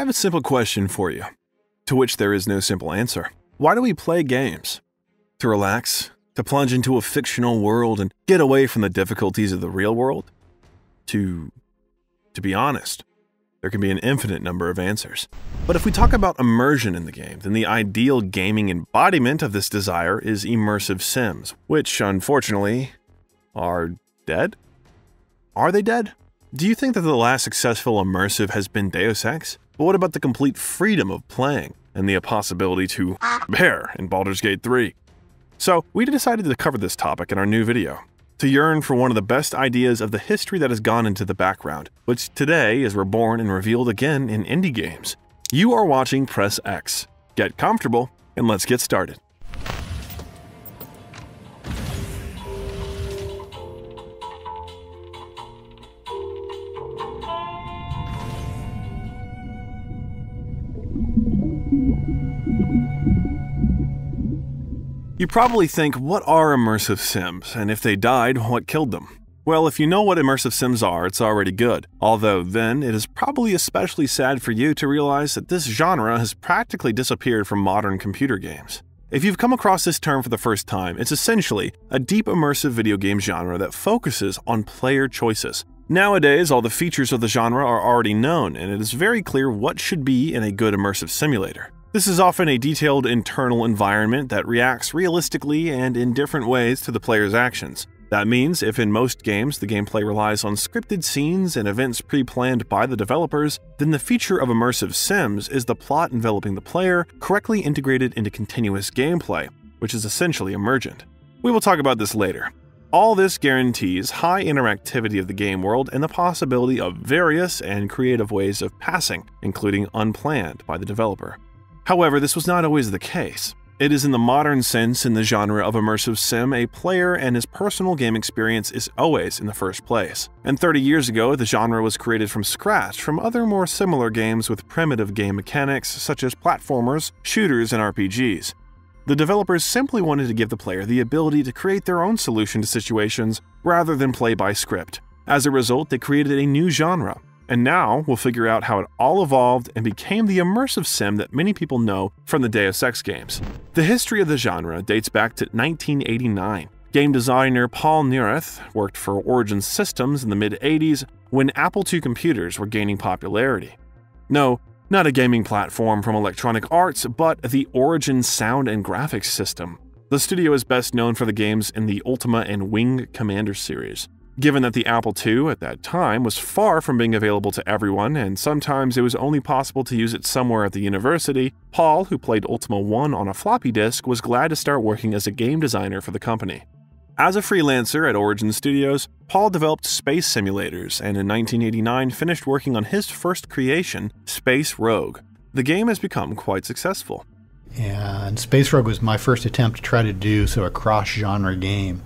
I have a simple question for you, to which there is no simple answer. Why do we play games? To relax? To plunge into a fictional world and get away from the difficulties of the real world? To. to be honest, there can be an infinite number of answers. But if we talk about immersion in the game, then the ideal gaming embodiment of this desire is immersive sims, which, unfortunately, are dead? Are they dead? Do you think that the last successful immersive has been Deus Ex? But what about the complete freedom of playing and the possibility to bear in Baldur's Gate 3? So, we decided to cover this topic in our new video, to yearn for one of the best ideas of the history that has gone into the background, which today is reborn and revealed again in indie games. You are watching Press X. Get comfortable, and let's get started. You probably think, what are immersive sims? And if they died, what killed them? Well, if you know what immersive sims are, it's already good. Although, then, it is probably especially sad for you to realize that this genre has practically disappeared from modern computer games. If you've come across this term for the first time, it's essentially a deep immersive video game genre that focuses on player choices. Nowadays, all the features of the genre are already known, and it is very clear what should be in a good immersive simulator. This is often a detailed internal environment that reacts realistically and in different ways to the player's actions. That means, if in most games the gameplay relies on scripted scenes and events pre planned by the developers, then the feature of immersive sims is the plot enveloping the player correctly integrated into continuous gameplay, which is essentially emergent. We will talk about this later. All this guarantees high interactivity of the game world and the possibility of various and creative ways of passing, including unplanned by the developer. However, this was not always the case. It is in the modern sense in the genre of immersive sim, a player and his personal game experience is always in the first place. And 30 years ago, the genre was created from scratch from other more similar games with primitive game mechanics such as platformers, shooters, and RPGs. The developers simply wanted to give the player the ability to create their own solution to situations rather than play by script. As a result, they created a new genre, and now we'll figure out how it all evolved and became the immersive sim that many people know from the Deus Ex games. The history of the genre dates back to 1989. Game designer Paul Neurath worked for Origin Systems in the mid 80s when Apple II computers were gaining popularity. No, not a gaming platform from Electronic Arts, but the Origin sound and graphics system. The studio is best known for the games in the Ultima and Wing Commander series. Given that the Apple II at that time was far from being available to everyone, and sometimes it was only possible to use it somewhere at the university, Paul, who played Ultima 1 on a floppy disk, was glad to start working as a game designer for the company. As a freelancer at Origin Studios, Paul developed space simulators and in 1989 finished working on his first creation, Space Rogue. The game has become quite successful. And Space Rogue was my first attempt to try to do so a cross genre game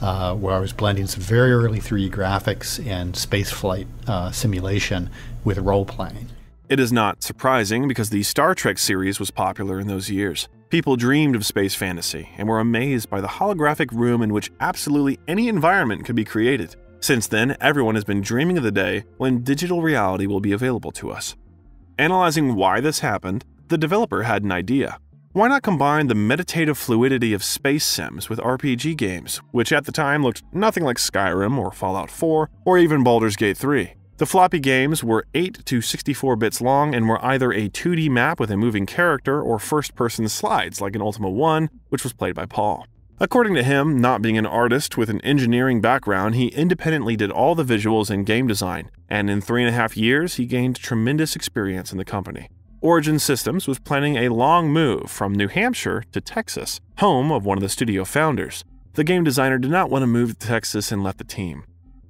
uh, where I was blending some very early 3D graphics and spaceflight uh, simulation with role playing. It is not surprising because the Star Trek series was popular in those years. People dreamed of space fantasy and were amazed by the holographic room in which absolutely any environment could be created. Since then, everyone has been dreaming of the day when digital reality will be available to us. Analyzing why this happened, the developer had an idea. Why not combine the meditative fluidity of space sims with RPG games, which at the time looked nothing like Skyrim or Fallout 4 or even Baldur's Gate 3? The floppy games were 8 to 64 bits long and were either a 2D map with a moving character or first person slides like in Ultima 1, which was played by Paul. According to him, not being an artist with an engineering background, he independently did all the visuals and game design, and in three and a half years, he gained tremendous experience in the company. Origin Systems was planning a long move from New Hampshire to Texas, home of one of the studio founders. The game designer did not want to move to Texas and left the team.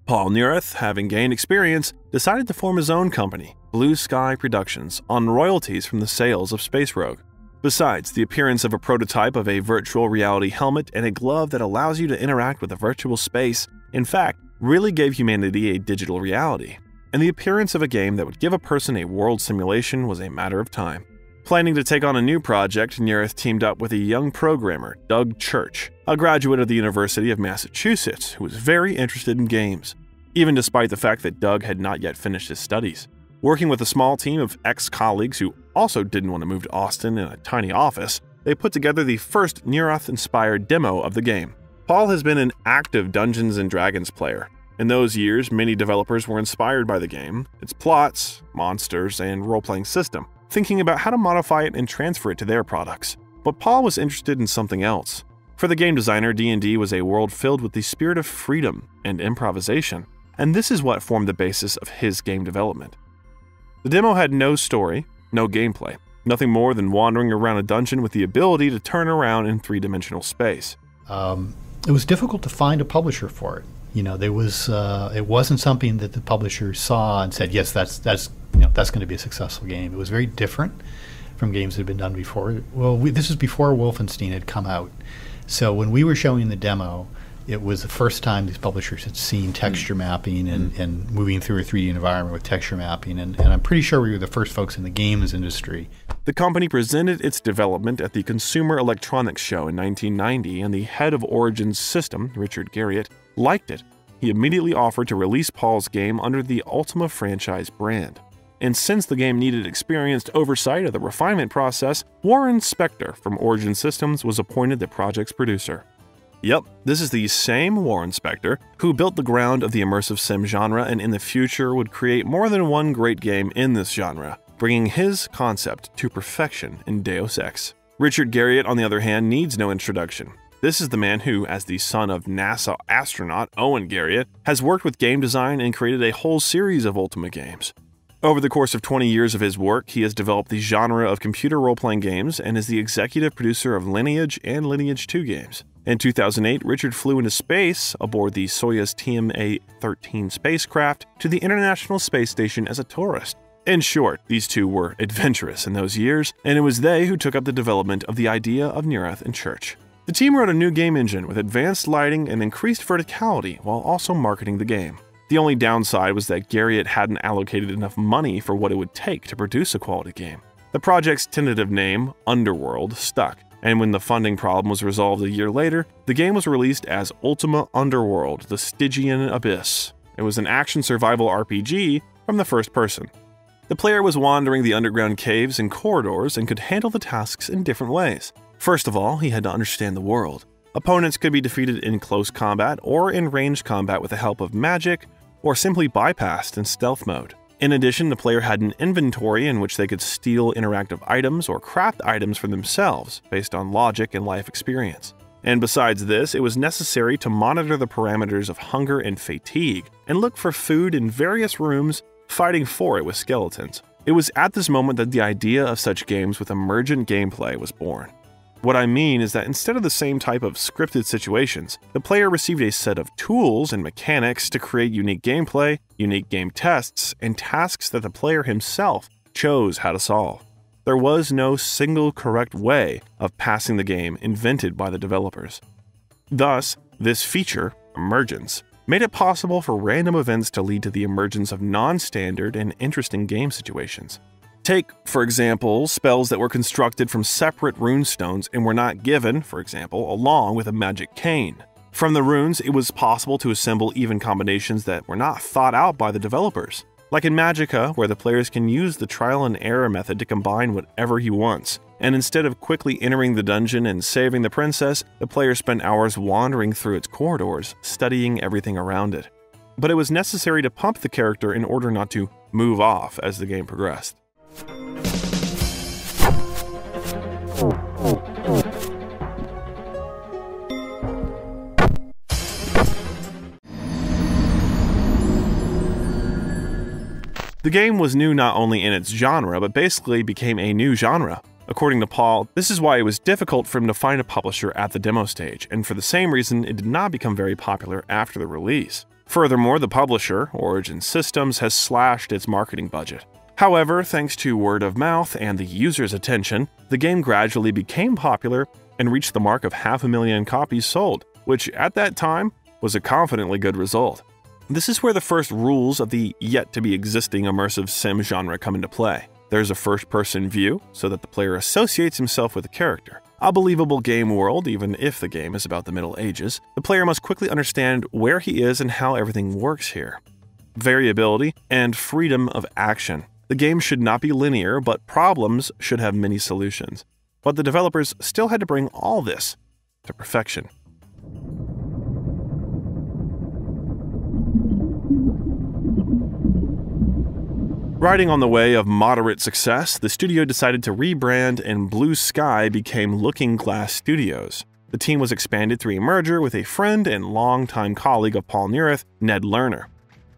Paul Neurath, having gained experience, decided to form his own company, Blue Sky Productions, on royalties from the sales of Space Rogue. Besides, the appearance of a prototype of a virtual reality helmet and a glove that allows you to interact with a virtual space, in fact, really gave humanity a digital reality and the appearance of a game that would give a person a world simulation was a matter of time. Planning to take on a new project, Neurath teamed up with a young programmer, Doug Church, a graduate of the University of Massachusetts who was very interested in games, even despite the fact that Doug had not yet finished his studies. Working with a small team of ex colleagues who also didn't want to move to Austin in a tiny office, they put together the first Neurath inspired demo of the game. Paul has been an active Dungeons and Dragons player. In those years, many developers were inspired by the game, its plots, monsters, and role playing system, thinking about how to modify it and transfer it to their products. But Paul was interested in something else. For the game designer, D&D was a world filled with the spirit of freedom and improvisation, and this is what formed the basis of his game development. The demo had no story, no gameplay, nothing more than wandering around a dungeon with the ability to turn around in three-dimensional space. Um, it was difficult to find a publisher for it. You know, there was uh, it wasn't something that the publisher saw and said, "Yes, that's that's you know, that's going to be a successful game." It was very different from games that had been done before. Well, we, this was before Wolfenstein had come out, so when we were showing the demo, it was the first time these publishers had seen texture mm. mapping and, mm. and moving through a 3D environment with texture mapping. And, and I'm pretty sure we were the first folks in the games industry. The company presented its development at the Consumer Electronics Show in 1990, and the head of Origin's system, Richard Garriott, liked it. He immediately offered to release Paul's game under the Ultima franchise brand. And since the game needed experienced oversight of the refinement process, Warren Spector from Origin Systems was appointed the project's producer. Yep, this is the same Warren Spector who built the ground of the immersive sim genre and in the future would create more than one great game in this genre, bringing his concept to perfection in Deus Ex. Richard Garriott, on the other hand, needs no introduction. This is the man who, as the son of NASA astronaut Owen Garriott, has worked with game design and created a whole series of Ultima games. Over the course of 20 years of his work, he has developed the genre of computer role playing games and is the executive producer of Lineage and Lineage 2 games. In 2008, Richard flew into space aboard the Soyuz TMA 13 spacecraft to the International Space Station as a tourist. In short, these two were adventurous in those years, and it was they who took up the development of the idea of Neurath and Church. The team wrote a new game engine with advanced lighting and increased verticality while also marketing the game. The only downside was that Garriott hadn't allocated enough money for what it would take to produce a quality game. The project's tentative name, Underworld, stuck, and when the funding problem was resolved a year later, the game was released as Ultima Underworld The Stygian Abyss. It was an action survival RPG from the first person. The player was wandering the underground caves and corridors and could handle the tasks in different ways. First of all, he had to understand the world. Opponents could be defeated in close combat or in ranged combat with the help of magic, or simply bypassed in stealth mode. In addition, the player had an inventory in which they could steal interactive items or craft items for themselves based on logic and life experience. And besides this, it was necessary to monitor the parameters of hunger and fatigue and look for food in various rooms, fighting for it with skeletons. It was at this moment that the idea of such games with emergent gameplay was born. What I mean is that instead of the same type of scripted situations, the player received a set of tools and mechanics to create unique gameplay, unique game tests, and tasks that the player himself chose how to solve. There was no single correct way of passing the game invented by the developers. Thus, this feature, Emergence, made it possible for random events to lead to the emergence of non standard and interesting game situations. Take, for example, spells that were constructed from separate rune stones and were not given, for example, along with a magic cane. From the runes, it was possible to assemble even combinations that were not thought out by the developers. Like in Magicka, where the players can use the trial and error method to combine whatever he wants. And instead of quickly entering the dungeon and saving the princess, the player spent hours wandering through its corridors, studying everything around it. But it was necessary to pump the character in order not to move off as the game progressed. The game was new not only in its genre, but basically became a new genre. According to Paul, this is why it was difficult for him to find a publisher at the demo stage, and for the same reason, it did not become very popular after the release. Furthermore, the publisher, Origin Systems, has slashed its marketing budget. However, thanks to word of mouth and the user's attention, the game gradually became popular and reached the mark of half a million copies sold, which at that time was a confidently good result. This is where the first rules of the yet to be existing immersive sim genre come into play. There's a first person view, so that the player associates himself with the character. A believable game world, even if the game is about the Middle Ages, the player must quickly understand where he is and how everything works here. variability, and freedom of action. The game should not be linear, but problems should have many solutions. But the developers still had to bring all this to perfection. Riding on the way of moderate success, the studio decided to rebrand and Blue Sky became Looking Glass Studios. The team was expanded through a merger with a friend and longtime colleague of Paul Neurath, Ned Lerner.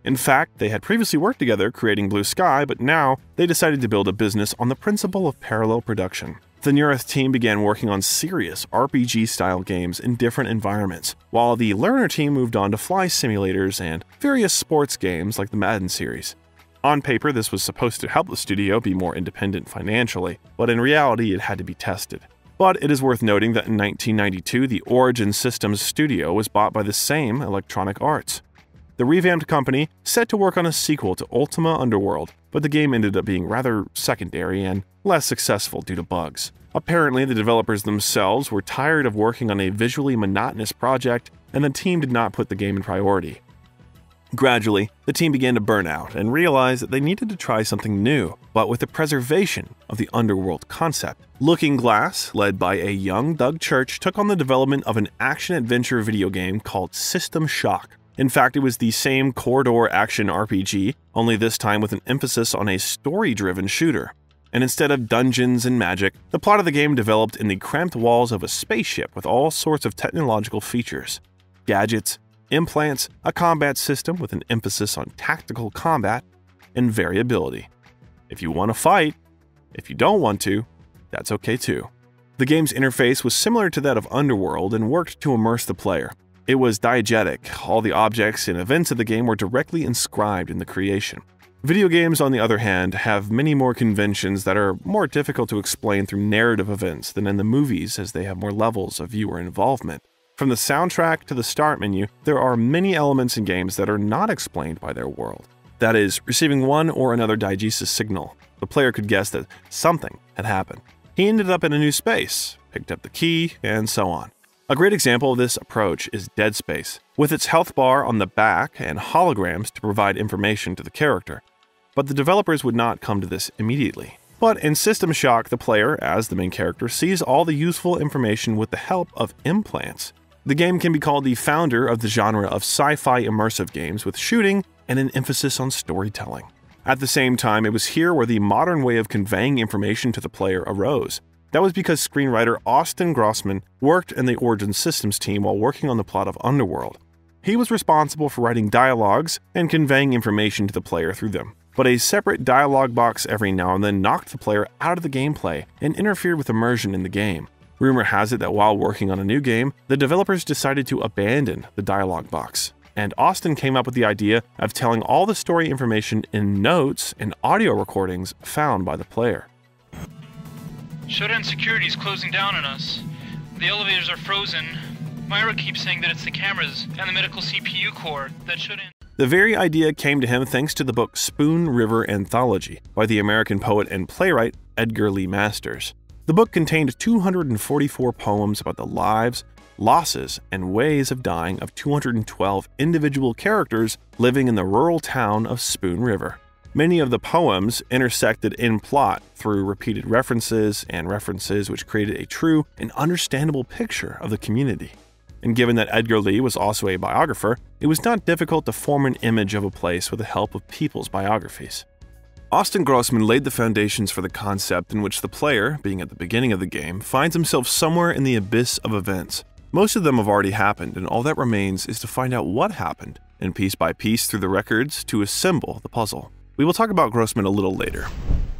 In fact, they had previously worked together creating Blue Sky, but now they decided to build a business on the principle of parallel production. The Neurath team began working on serious RPG style games in different environments, while the Lerner team moved on to fly simulators and various sports games like the Madden series. On paper, this was supposed to help the studio be more independent financially, but in reality, it had to be tested. But it is worth noting that in 1992, the Origin Systems studio was bought by the same Electronic Arts. The revamped company set to work on a sequel to Ultima Underworld, but the game ended up being rather secondary and less successful due to bugs. Apparently, the developers themselves were tired of working on a visually monotonous project, and the team did not put the game in priority. Gradually, the team began to burn out and realized that they needed to try something new, but with the preservation of the underworld concept. Looking Glass, led by a young Doug Church, took on the development of an action adventure video game called System Shock. In fact, it was the same corridor action RPG, only this time with an emphasis on a story driven shooter. And instead of dungeons and magic, the plot of the game developed in the cramped walls of a spaceship with all sorts of technological features gadgets, implants, a combat system with an emphasis on tactical combat, and variability. If you want to fight, if you don't want to, that's okay too. The game's interface was similar to that of Underworld and worked to immerse the player. It was diegetic, all the objects and events of the game were directly inscribed in the creation. Video games, on the other hand, have many more conventions that are more difficult to explain through narrative events than in the movies, as they have more levels of viewer involvement. From the soundtrack to the start menu, there are many elements in games that are not explained by their world. That is, receiving one or another diegesis signal, the player could guess that something had happened. He ended up in a new space, picked up the key, and so on. A great example of this approach is Dead Space, with its health bar on the back and holograms to provide information to the character. But the developers would not come to this immediately. But in System Shock, the player, as the main character, sees all the useful information with the help of implants. The game can be called the founder of the genre of sci fi immersive games with shooting and an emphasis on storytelling. At the same time, it was here where the modern way of conveying information to the player arose. That was because screenwriter Austin Grossman worked in the Origin Systems team while working on the plot of Underworld. He was responsible for writing dialogues and conveying information to the player through them. But a separate dialogue box every now and then knocked the player out of the gameplay and interfered with immersion in the game. Rumor has it that while working on a new game, the developers decided to abandon the dialogue box. And Austin came up with the idea of telling all the story information in notes and audio recordings found by the player. Shodan security's closing down on us. The elevators are frozen. Myra keeps saying that it's the cameras and the medical CPU core that shouldn't. The very idea came to him thanks to the book Spoon River Anthology by the American poet and playwright Edgar Lee Masters. The book contained 244 poems about the lives, losses, and ways of dying of 212 individual characters living in the rural town of Spoon River. Many of the poems intersected in plot through repeated references and references, which created a true and understandable picture of the community. And given that Edgar Lee was also a biographer, it was not difficult to form an image of a place with the help of people's biographies. Austin Grossman laid the foundations for the concept in which the player, being at the beginning of the game, finds himself somewhere in the abyss of events. Most of them have already happened, and all that remains is to find out what happened, and piece by piece through the records to assemble the puzzle. We will talk about Grossman a little later.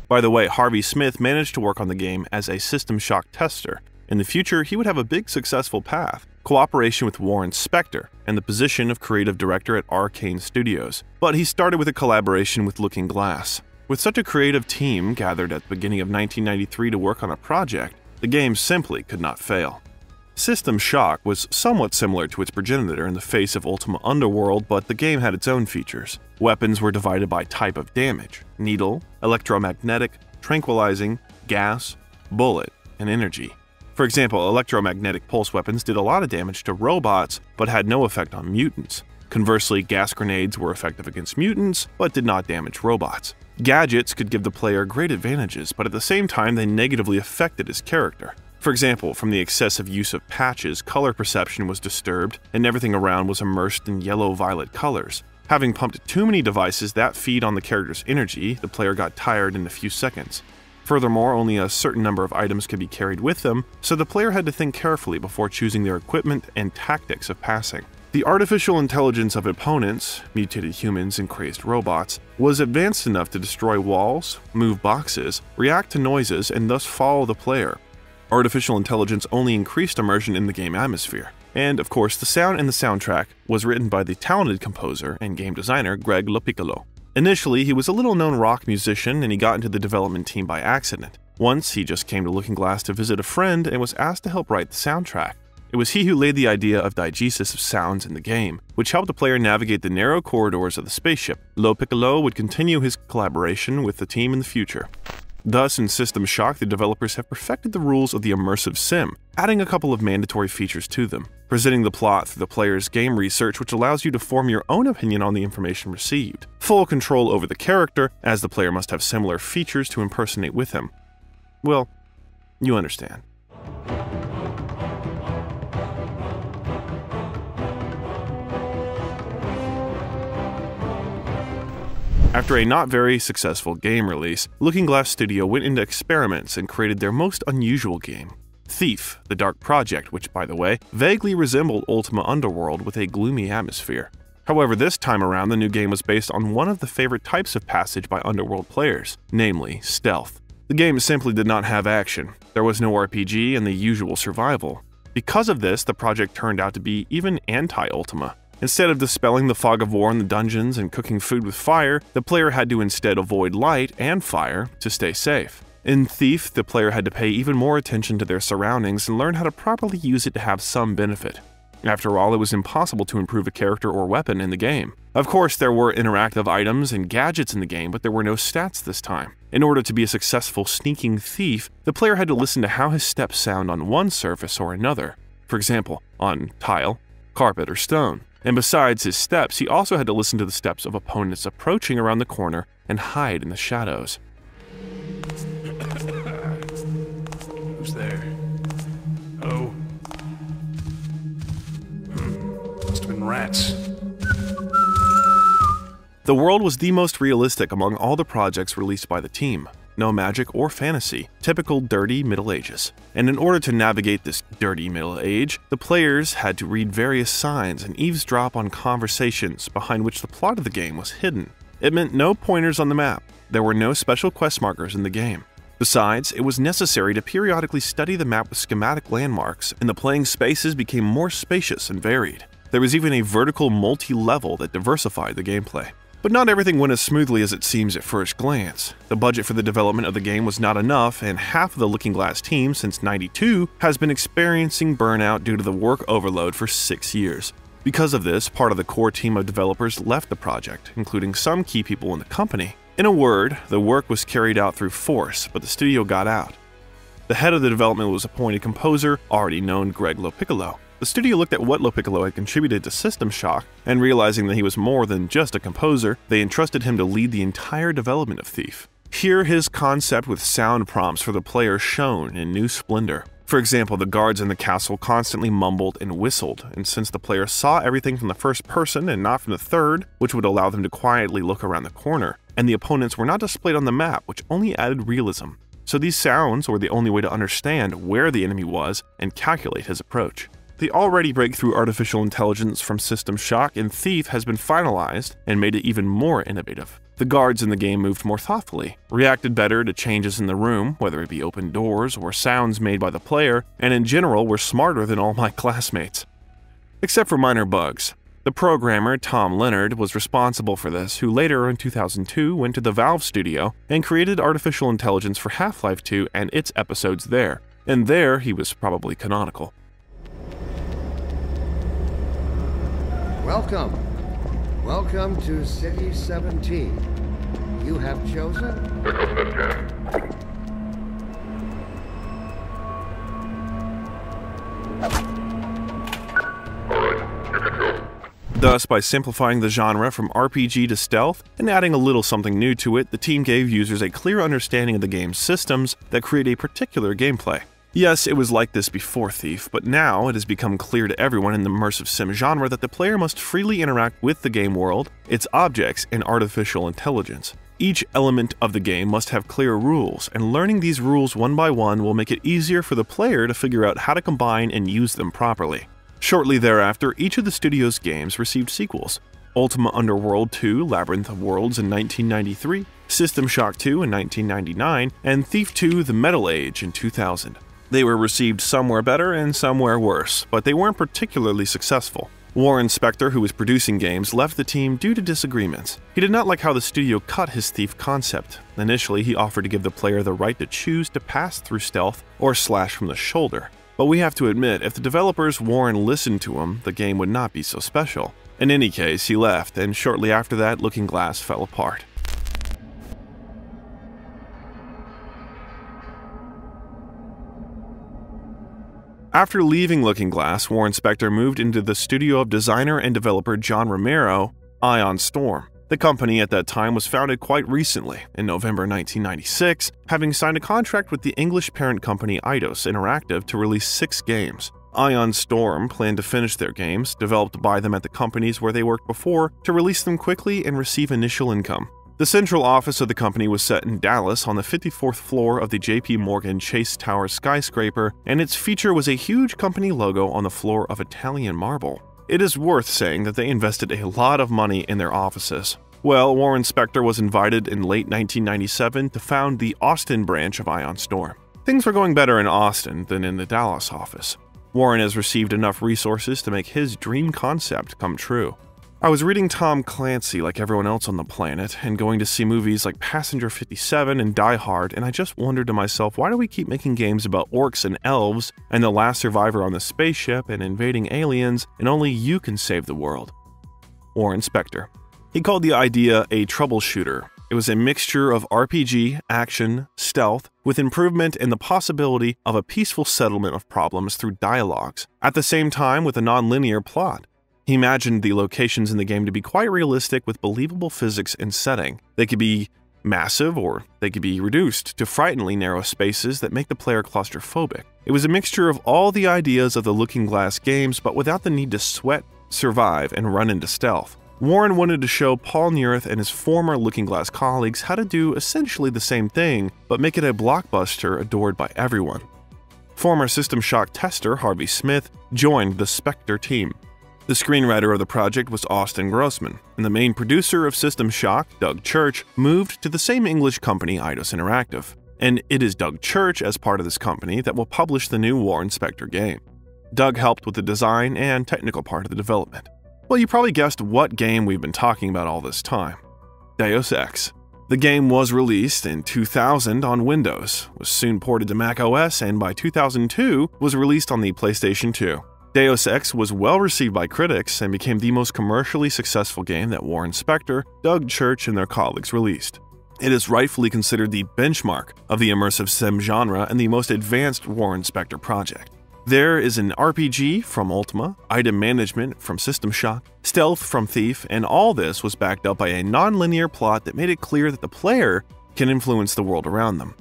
By the way, Harvey Smith managed to work on the game as a System Shock tester. In the future, he would have a big successful path cooperation with Warren Spector, and the position of creative director at Arkane Studios. But he started with a collaboration with Looking Glass. With such a creative team gathered at the beginning of 1993 to work on a project, the game simply could not fail. System Shock was somewhat similar to its progenitor in the face of Ultima Underworld, but the game had its own features. Weapons were divided by type of damage needle, electromagnetic, tranquilizing, gas, bullet, and energy. For example, electromagnetic pulse weapons did a lot of damage to robots but had no effect on mutants. Conversely, gas grenades were effective against mutants, but did not damage robots. Gadgets could give the player great advantages, but at the same time, they negatively affected his character. For example, from the excessive use of patches, color perception was disturbed, and everything around was immersed in yellow violet colors. Having pumped too many devices that feed on the character's energy, the player got tired in a few seconds. Furthermore, only a certain number of items could be carried with them, so the player had to think carefully before choosing their equipment and tactics of passing. The artificial intelligence of opponents, mutated humans and crazed robots, was advanced enough to destroy walls, move boxes, react to noises, and thus follow the player. Artificial intelligence only increased immersion in the game atmosphere. And of course, the sound in the soundtrack was written by the talented composer and game designer Greg Lopiccolo. Initially, he was a little known rock musician and he got into the development team by accident. Once, he just came to Looking Glass to visit a friend and was asked to help write the soundtrack. It was he who laid the idea of diegesis of sounds in the game, which helped the player navigate the narrow corridors of the spaceship. Lopiccolo would continue his collaboration with the team in the future. Thus, in System Shock, the developers have perfected the rules of the immersive sim, adding a couple of mandatory features to them, presenting the plot through the player's game research, which allows you to form your own opinion on the information received, full control over the character, as the player must have similar features to impersonate with him. Well, you understand. After a not very successful game release, Looking Glass Studio went into experiments and created their most unusual game, Thief, the Dark Project, which, by the way, vaguely resembled Ultima Underworld with a gloomy atmosphere. However, this time around, the new game was based on one of the favorite types of passage by Underworld players, namely stealth. The game simply did not have action, there was no RPG, and the usual survival. Because of this, the project turned out to be even anti Ultima. Instead of dispelling the fog of war in the dungeons and cooking food with fire, the player had to instead avoid light and fire to stay safe. In Thief, the player had to pay even more attention to their surroundings and learn how to properly use it to have some benefit. After all, it was impossible to improve a character or weapon in the game. Of course, there were interactive items and gadgets in the game, but there were no stats this time. In order to be a successful sneaking thief, the player had to listen to how his steps sound on one surface or another. For example, on tile, carpet, or stone. And besides his steps, he also had to listen to the steps of opponents approaching around the corner and hide in the shadows. The world was the most realistic among all the projects released by the team. No magic or fantasy, typical dirty Middle Ages. And in order to navigate this dirty Middle Age, the players had to read various signs and eavesdrop on conversations behind which the plot of the game was hidden. It meant no pointers on the map, there were no special quest markers in the game. Besides, it was necessary to periodically study the map with schematic landmarks, and the playing spaces became more spacious and varied. There was even a vertical multi level that diversified the gameplay. But not everything went as smoothly as it seems at first glance. The budget for the development of the game was not enough, and half of the Looking Glass team since 92 has been experiencing burnout due to the work overload for six years. Because of this, part of the core team of developers left the project, including some key people in the company. In a word, the work was carried out through force, but the studio got out. The head of the development was appointed composer, already known Greg Lopiccolo. The studio looked at what Lopiccolo had contributed to System Shock, and realizing that he was more than just a composer, they entrusted him to lead the entire development of Thief. Here, his concept with sound prompts for the player shone in new splendor. For example, the guards in the castle constantly mumbled and whistled, and since the player saw everything from the first person and not from the third, which would allow them to quietly look around the corner, and the opponents were not displayed on the map, which only added realism. So these sounds were the only way to understand where the enemy was and calculate his approach. The already breakthrough artificial intelligence from System Shock and Thief has been finalized and made it even more innovative. The guards in the game moved more thoughtfully, reacted better to changes in the room, whether it be open doors or sounds made by the player, and in general were smarter than all my classmates. Except for minor bugs. The programmer, Tom Leonard, was responsible for this, who later in 2002 went to the Valve studio and created artificial intelligence for Half Life 2 and its episodes there. And there, he was probably canonical. Welcome. Welcome to City 17. You have chosen Thus, by simplifying the genre from RPG to stealth and adding a little something new to it, the team gave users a clear understanding of the game's systems that create a particular gameplay. Yes, it was like this before Thief, but now it has become clear to everyone in the immersive sim genre that the player must freely interact with the game world, its objects, and artificial intelligence. Each element of the game must have clear rules, and learning these rules one by one will make it easier for the player to figure out how to combine and use them properly. Shortly thereafter, each of the studio's games received sequels. Ultima Underworld 2 Labyrinth of Worlds in 1993, System Shock 2 in 1999, and Thief 2 The Metal Age in 2000. They were received somewhere better and somewhere worse, but they weren't particularly successful. Warren Spector, who was producing games, left the team due to disagreements. He did not like how the studio cut his thief concept. Initially, he offered to give the player the right to choose to pass through stealth or slash from the shoulder. But we have to admit, if the developers Warren listened to him, the game would not be so special. In any case, he left, and shortly after that, Looking Glass fell apart. After leaving Looking Glass, Warren Spector moved into the studio of designer and developer John Romero, Ion Storm. The company at that time was founded quite recently, in November 1996, having signed a contract with the English parent company Eidos Interactive to release six games. Ion Storm planned to finish their games, developed by them at the companies where they worked before, to release them quickly and receive initial income. The central office of the company was set in Dallas on the 54th floor of the JP Morgan Chase Tower skyscraper, and its feature was a huge company logo on the floor of Italian marble. It is worth saying that they invested a lot of money in their offices. Well, Warren Spector was invited in late 1997 to found the Austin branch of Ion Storm. Things were going better in Austin than in the Dallas office. Warren has received enough resources to make his dream concept come true. I was reading Tom Clancy like everyone else on the planet, and going to see movies like Passenger 57 and Die Hard, and I just wondered to myself, why do we keep making games about orcs and elves, and the last survivor on the spaceship, and invading aliens, and only you can save the world? Warren Spector. He called the idea a troubleshooter. It was a mixture of RPG, action, stealth, with improvement and the possibility of a peaceful settlement of problems through dialogues, at the same time with a non-linear plot. He imagined the locations in the game to be quite realistic with believable physics and setting. They could be massive or they could be reduced to frighteningly narrow spaces that make the player claustrophobic. It was a mixture of all the ideas of the Looking Glass games, but without the need to sweat, survive, and run into stealth. Warren wanted to show Paul Neurath and his former Looking Glass colleagues how to do essentially the same thing, but make it a blockbuster adored by everyone. Former System Shock tester Harvey Smith joined the Spector team. The screenwriter of the project was Austin Grossman, and the main producer of System Shock, Doug Church, moved to the same English company Eidos Interactive. And it is Doug Church, as part of this company, that will publish the new Warren Spector game. Doug helped with the design and technical part of the development. Well, you probably guessed what game we've been talking about all this time Deus Ex. The game was released in 2000 on Windows, was soon ported to Mac OS, and by 2002 was released on the PlayStation 2. Deus Ex was well received by critics and became the most commercially successful game that Warren Spector, Doug Church, and their colleagues released. It is rightfully considered the benchmark of the immersive sim genre and the most advanced Warren Spector project. There is an RPG from Ultima, item management from System Shock, stealth from Thief, and all this was backed up by a non linear plot that made it clear that the player can influence the world around them.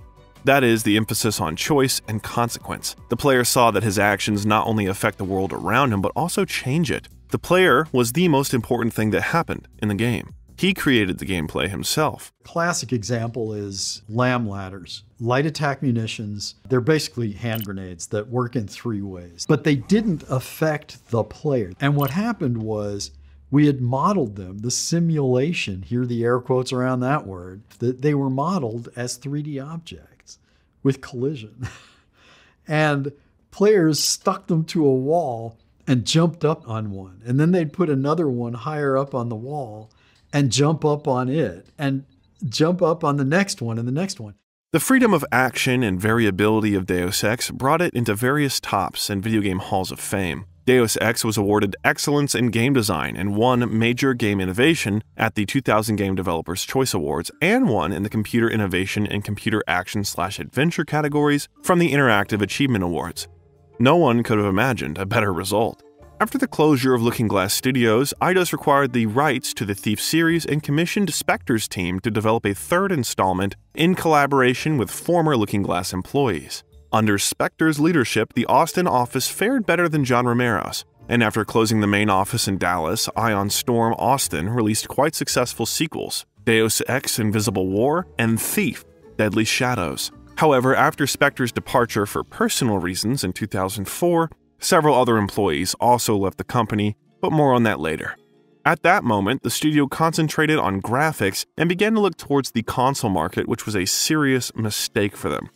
That is the emphasis on choice and consequence. The player saw that his actions not only affect the world around him, but also change it. The player was the most important thing that happened in the game. He created the gameplay himself. Classic example is LAM ladders. Light attack munitions, they're basically hand grenades that work in three ways, but they didn't affect the player. And what happened was we had modeled them, the simulation, hear the air quotes around that word, that they were modeled as 3D objects with collision. and players stuck them to a wall and jumped up on one. And then they'd put another one higher up on the wall and jump up on it and jump up on the next one and the next one. The freedom of action and variability of Deus Ex brought it into various tops and video game halls of fame. Deus Ex was awarded Excellence in Game Design and won Major Game Innovation at the 2000 Game Developers Choice Awards and won in the Computer Innovation and Computer Action slash Adventure categories from the Interactive Achievement Awards. No one could have imagined a better result. After the closure of Looking Glass Studios, Eidos required the rights to the Thief series and commissioned Spector's team to develop a third installment in collaboration with former Looking Glass employees. Under Spector's leadership, the Austin office fared better than John Romero's, and after closing the main office in Dallas, Ion Storm Austin released quite successful sequels Deus Ex Invisible War and Thief Deadly Shadows. However, after Spector's departure for personal reasons in 2004, several other employees also left the company, but more on that later. At that moment, the studio concentrated on graphics and began to look towards the console market, which was a serious mistake for them.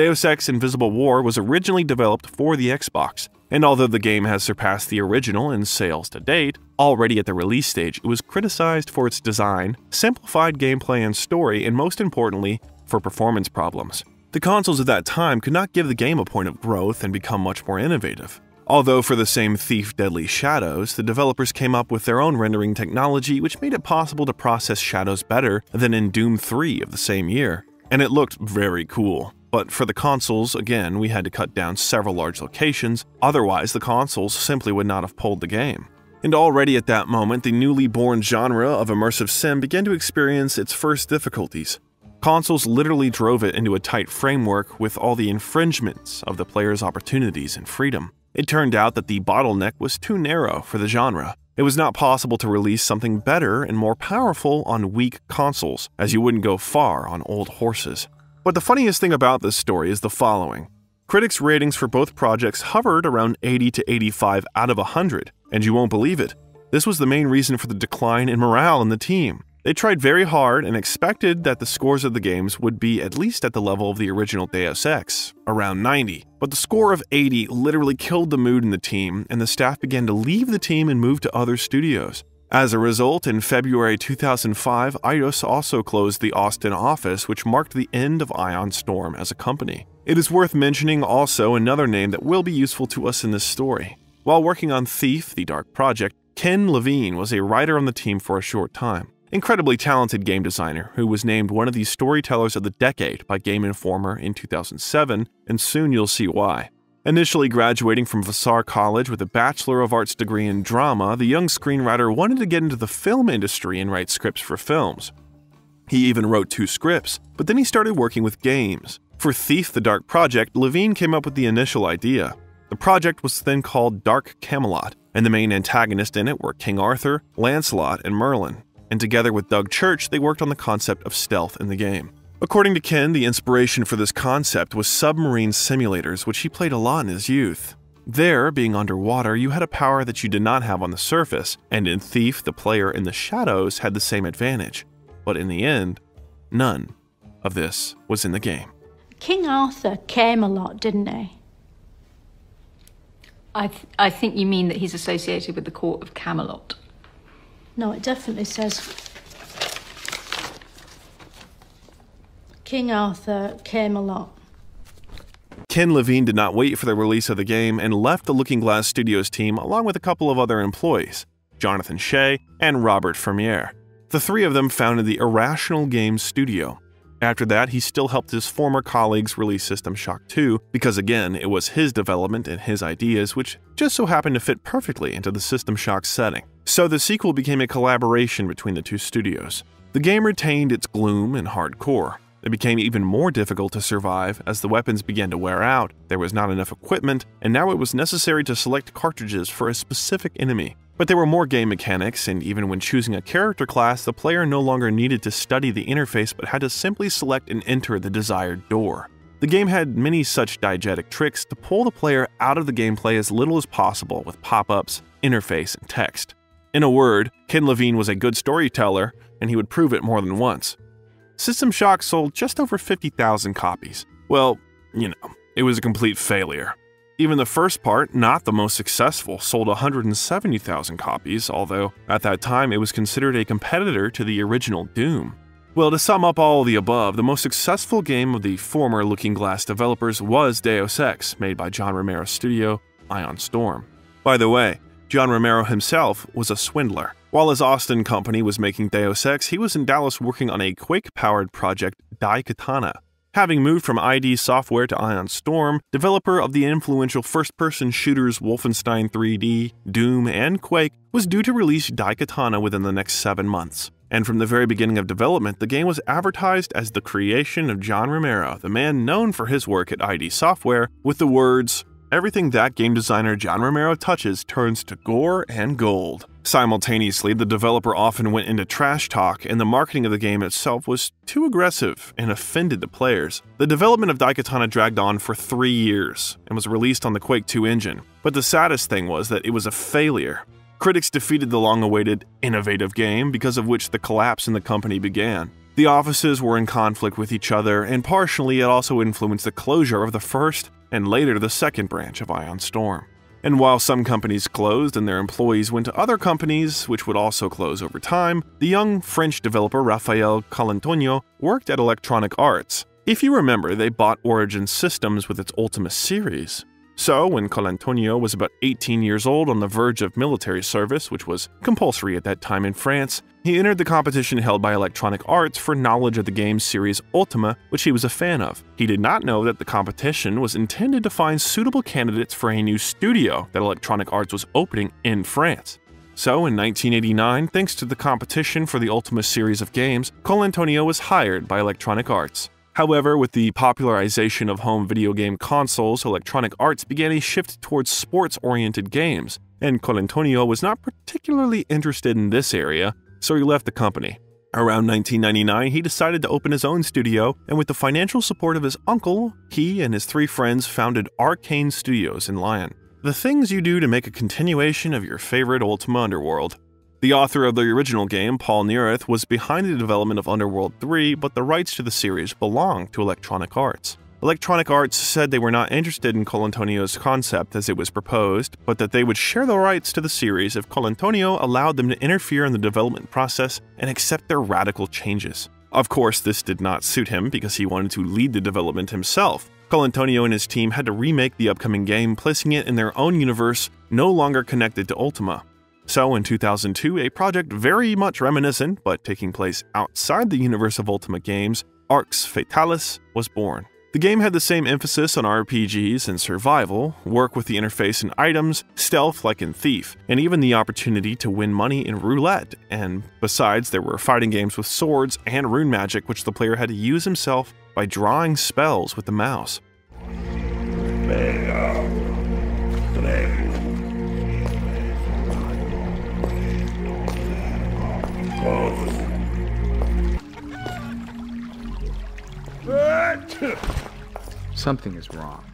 Deus Ex Invisible War was originally developed for the Xbox, and although the game has surpassed the original in sales to date, already at the release stage it was criticized for its design, simplified gameplay and story, and most importantly, for performance problems. The consoles of that time could not give the game a point of growth and become much more innovative. Although for the same Thief Deadly Shadows, the developers came up with their own rendering technology which made it possible to process shadows better than in Doom 3 of the same year, and it looked very cool. But for the consoles, again, we had to cut down several large locations, otherwise, the consoles simply would not have pulled the game. And already at that moment, the newly born genre of immersive sim began to experience its first difficulties. Consoles literally drove it into a tight framework with all the infringements of the player's opportunities and freedom. It turned out that the bottleneck was too narrow for the genre. It was not possible to release something better and more powerful on weak consoles, as you wouldn't go far on old horses. But the funniest thing about this story is the following. Critics' ratings for both projects hovered around 80 to 85 out of 100, and you won't believe it. This was the main reason for the decline in morale in the team. They tried very hard and expected that the scores of the games would be at least at the level of the original Deus Ex, around 90. But the score of 80 literally killed the mood in the team, and the staff began to leave the team and move to other studios. As a result, in February 2005, Eidos also closed the Austin office, which marked the end of Ion Storm as a company. It is worth mentioning also another name that will be useful to us in this story. While working on Thief, the Dark Project, Ken Levine was a writer on the team for a short time incredibly talented game designer who was named one of the storytellers of the decade by Game Informer in 2007, and soon you'll see why. Initially graduating from Vassar College with a Bachelor of Arts degree in drama, the young screenwriter wanted to get into the film industry and write scripts for films. He even wrote two scripts, but then he started working with games. For Thief the Dark Project, Levine came up with the initial idea. The project was then called Dark Camelot, and the main antagonists in it were King Arthur, Lancelot, and Merlin and together with Doug Church, they worked on the concept of stealth in the game. According to Ken, the inspiration for this concept was submarine simulators, which he played a lot in his youth. There, being underwater, you had a power that you did not have on the surface, and in Thief, the player in the shadows had the same advantage. But in the end, none of this was in the game. King Arthur came a lot, didn't he? I, th- I think you mean that he's associated with the court of Camelot. No, it definitely says King Arthur came a lot. Ken Levine did not wait for the release of the game and left the Looking Glass Studios team along with a couple of other employees, Jonathan Chey and Robert Fermier. The three of them founded the Irrational Games Studio. After that, he still helped his former colleagues release System Shock 2 because, again, it was his development and his ideas, which just so happened to fit perfectly into the System Shock setting. So the sequel became a collaboration between the two studios. The game retained its gloom and hardcore. It became even more difficult to survive as the weapons began to wear out, there was not enough equipment, and now it was necessary to select cartridges for a specific enemy. But there were more game mechanics, and even when choosing a character class, the player no longer needed to study the interface but had to simply select and enter the desired door. The game had many such diegetic tricks to pull the player out of the gameplay as little as possible with pop ups, interface, and text. In a word, Ken Levine was a good storyteller, and he would prove it more than once. System Shock sold just over 50,000 copies. Well, you know, it was a complete failure. Even the first part, not the most successful, sold 170,000 copies, although at that time it was considered a competitor to the original Doom. Well, to sum up all the above, the most successful game of the former Looking Glass developers was Deus Ex, made by John Romero's studio, Ion Storm. By the way, John Romero himself was a swindler. While his Austin company was making Deus Ex, he was in Dallas working on a Quake powered project, Daikatana. Having moved from ID Software to Ion Storm, developer of the influential first person shooters Wolfenstein 3D, Doom, and Quake, was due to release Daikatana within the next seven months. And from the very beginning of development, the game was advertised as the creation of John Romero, the man known for his work at ID Software, with the words, Everything that game designer John Romero touches turns to gore and gold. Simultaneously, the developer often went into trash talk, and the marketing of the game itself was too aggressive and offended the players. The development of Daikatana dragged on for three years and was released on the Quake 2 engine, but the saddest thing was that it was a failure. Critics defeated the long awaited, innovative game, because of which the collapse in the company began. The offices were in conflict with each other, and partially it also influenced the closure of the first and later the second branch of Ion Storm. And while some companies closed and their employees went to other companies, which would also close over time, the young French developer Raphael Colantonio worked at Electronic Arts. If you remember, they bought Origin Systems with its Ultima series, so, when Colantonio was about 18 years old on the verge of military service, which was compulsory at that time in France, he entered the competition held by Electronic Arts for knowledge of the game series Ultima, which he was a fan of. He did not know that the competition was intended to find suitable candidates for a new studio that Electronic Arts was opening in France. So, in 1989, thanks to the competition for the Ultima series of games, Colantonio was hired by Electronic Arts. However, with the popularization of home video game consoles, Electronic Arts began a shift towards sports oriented games, and Colantonio was not particularly interested in this area, so he left the company. Around 1999, he decided to open his own studio, and with the financial support of his uncle, he and his three friends founded Arkane Studios in Lyon. The things you do to make a continuation of your favorite Ultima Underworld. The author of the original game, Paul Neurath, was behind the development of Underworld 3, but the rights to the series belong to Electronic Arts. Electronic Arts said they were not interested in Colantonio's concept as it was proposed, but that they would share the rights to the series if Colantonio allowed them to interfere in the development process and accept their radical changes. Of course, this did not suit him because he wanted to lead the development himself. Colantonio and his team had to remake the upcoming game, placing it in their own universe, no longer connected to Ultima. So, in 2002, a project very much reminiscent, but taking place outside the universe of Ultima games, Arx Fatalis, was born. The game had the same emphasis on RPGs and survival, work with the interface and items, stealth like in Thief, and even the opportunity to win money in roulette. And besides, there were fighting games with swords and rune magic, which the player had to use himself by drawing spells with the mouse. Something is wrong.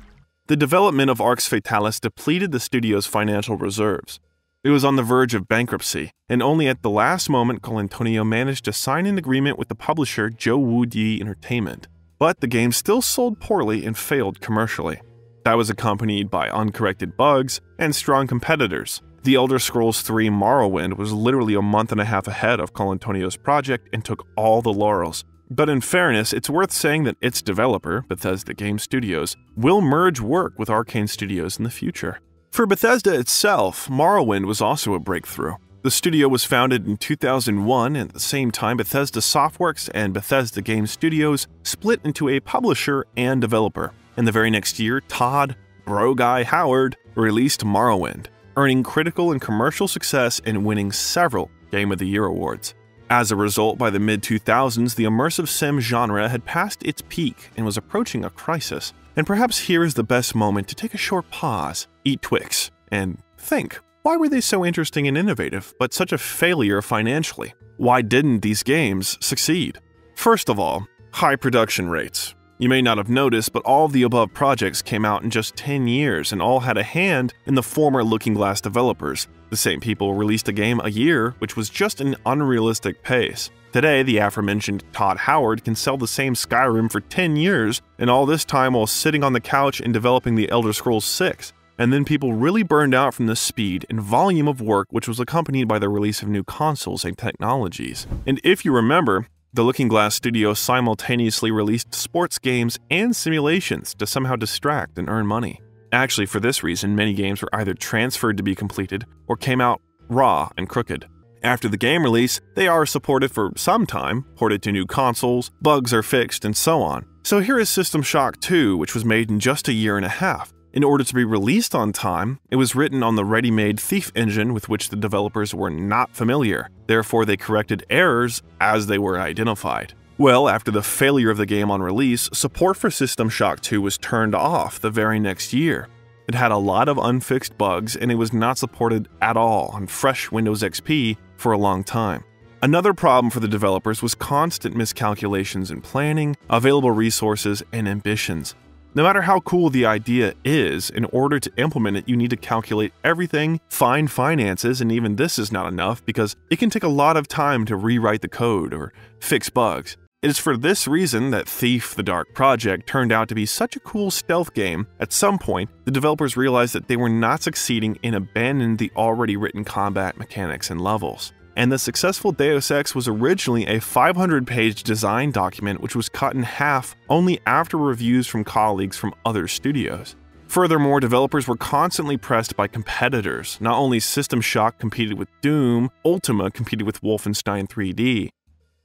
The development of Arx Fatalis depleted the studio's financial reserves. It was on the verge of bankruptcy, and only at the last moment Colantonio managed to sign an agreement with the publisher JoWooD Entertainment. But the game still sold poorly and failed commercially. That was accompanied by uncorrected bugs and strong competitors. The Elder Scrolls III Morrowind was literally a month and a half ahead of Colantonio's project and took all the laurels. But in fairness, it's worth saying that its developer, Bethesda Game Studios, will merge work with Arkane Studios in the future. For Bethesda itself, Morrowind was also a breakthrough. The studio was founded in 2001, and at the same time, Bethesda Softworks and Bethesda Game Studios split into a publisher and developer. And the very next year, Todd, Bro Guy Howard, released Morrowind, earning critical and commercial success and winning several Game of the Year awards. As a result, by the mid 2000s, the immersive sim genre had passed its peak and was approaching a crisis. And perhaps here is the best moment to take a short pause, eat Twix, and think why were they so interesting and innovative, but such a failure financially? Why didn't these games succeed? First of all, high production rates. You may not have noticed, but all of the above projects came out in just 10 years and all had a hand in the former Looking Glass developers. The same people released a game a year, which was just an unrealistic pace. Today, the aforementioned Todd Howard can sell the same Skyrim for 10 years, and all this time while sitting on the couch and developing the Elder Scrolls 6. And then people really burned out from the speed and volume of work which was accompanied by the release of new consoles and technologies. And if you remember, the Looking Glass studio simultaneously released sports games and simulations to somehow distract and earn money. Actually, for this reason, many games were either transferred to be completed or came out raw and crooked. After the game release, they are supported for some time, ported to new consoles, bugs are fixed, and so on. So here is System Shock 2, which was made in just a year and a half. In order to be released on time, it was written on the ready made Thief engine with which the developers were not familiar. Therefore, they corrected errors as they were identified. Well, after the failure of the game on release, support for System Shock 2 was turned off the very next year. It had a lot of unfixed bugs and it was not supported at all on fresh Windows XP for a long time. Another problem for the developers was constant miscalculations in planning, available resources, and ambitions. No matter how cool the idea is, in order to implement it, you need to calculate everything, find finances, and even this is not enough because it can take a lot of time to rewrite the code or fix bugs. It is for this reason that Thief the Dark Project turned out to be such a cool stealth game. At some point, the developers realized that they were not succeeding in abandoning the already written combat mechanics and levels. And the successful Deus Ex was originally a 500 page design document which was cut in half only after reviews from colleagues from other studios. Furthermore, developers were constantly pressed by competitors. Not only System Shock competed with Doom, Ultima competed with Wolfenstein 3D.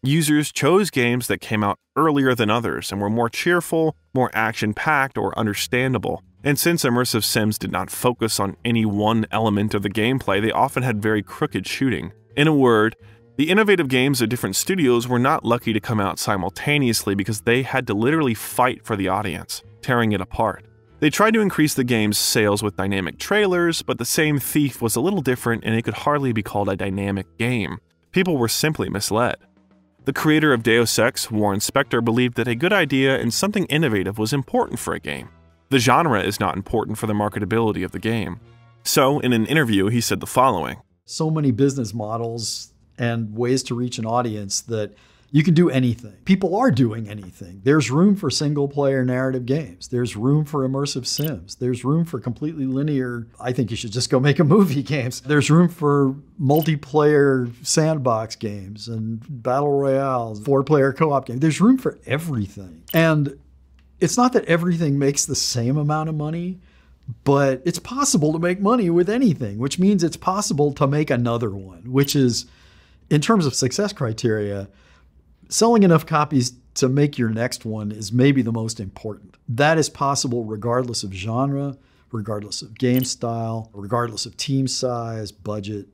Users chose games that came out earlier than others and were more cheerful, more action packed, or understandable. And since immersive sims did not focus on any one element of the gameplay, they often had very crooked shooting. In a word, the innovative games of different studios were not lucky to come out simultaneously because they had to literally fight for the audience, tearing it apart. They tried to increase the game's sales with dynamic trailers, but the same Thief was a little different and it could hardly be called a dynamic game. People were simply misled. The creator of Deus Ex, Warren Spector, believed that a good idea and something innovative was important for a game. The genre is not important for the marketability of the game. So, in an interview, he said the following So many business models and ways to reach an audience that you can do anything. People are doing anything. There's room for single player narrative games. There's room for immersive sims. There's room for completely linear, I think you should just go make a movie games. There's room for multiplayer sandbox games and battle royales, four player co op games. There's room for everything. And it's not that everything makes the same amount of money, but it's possible to make money with anything, which means it's possible to make another one, which is, in terms of success criteria, selling enough copies to make your next one is maybe the most important. That is possible regardless of genre, regardless of game style, regardless of team size, budget.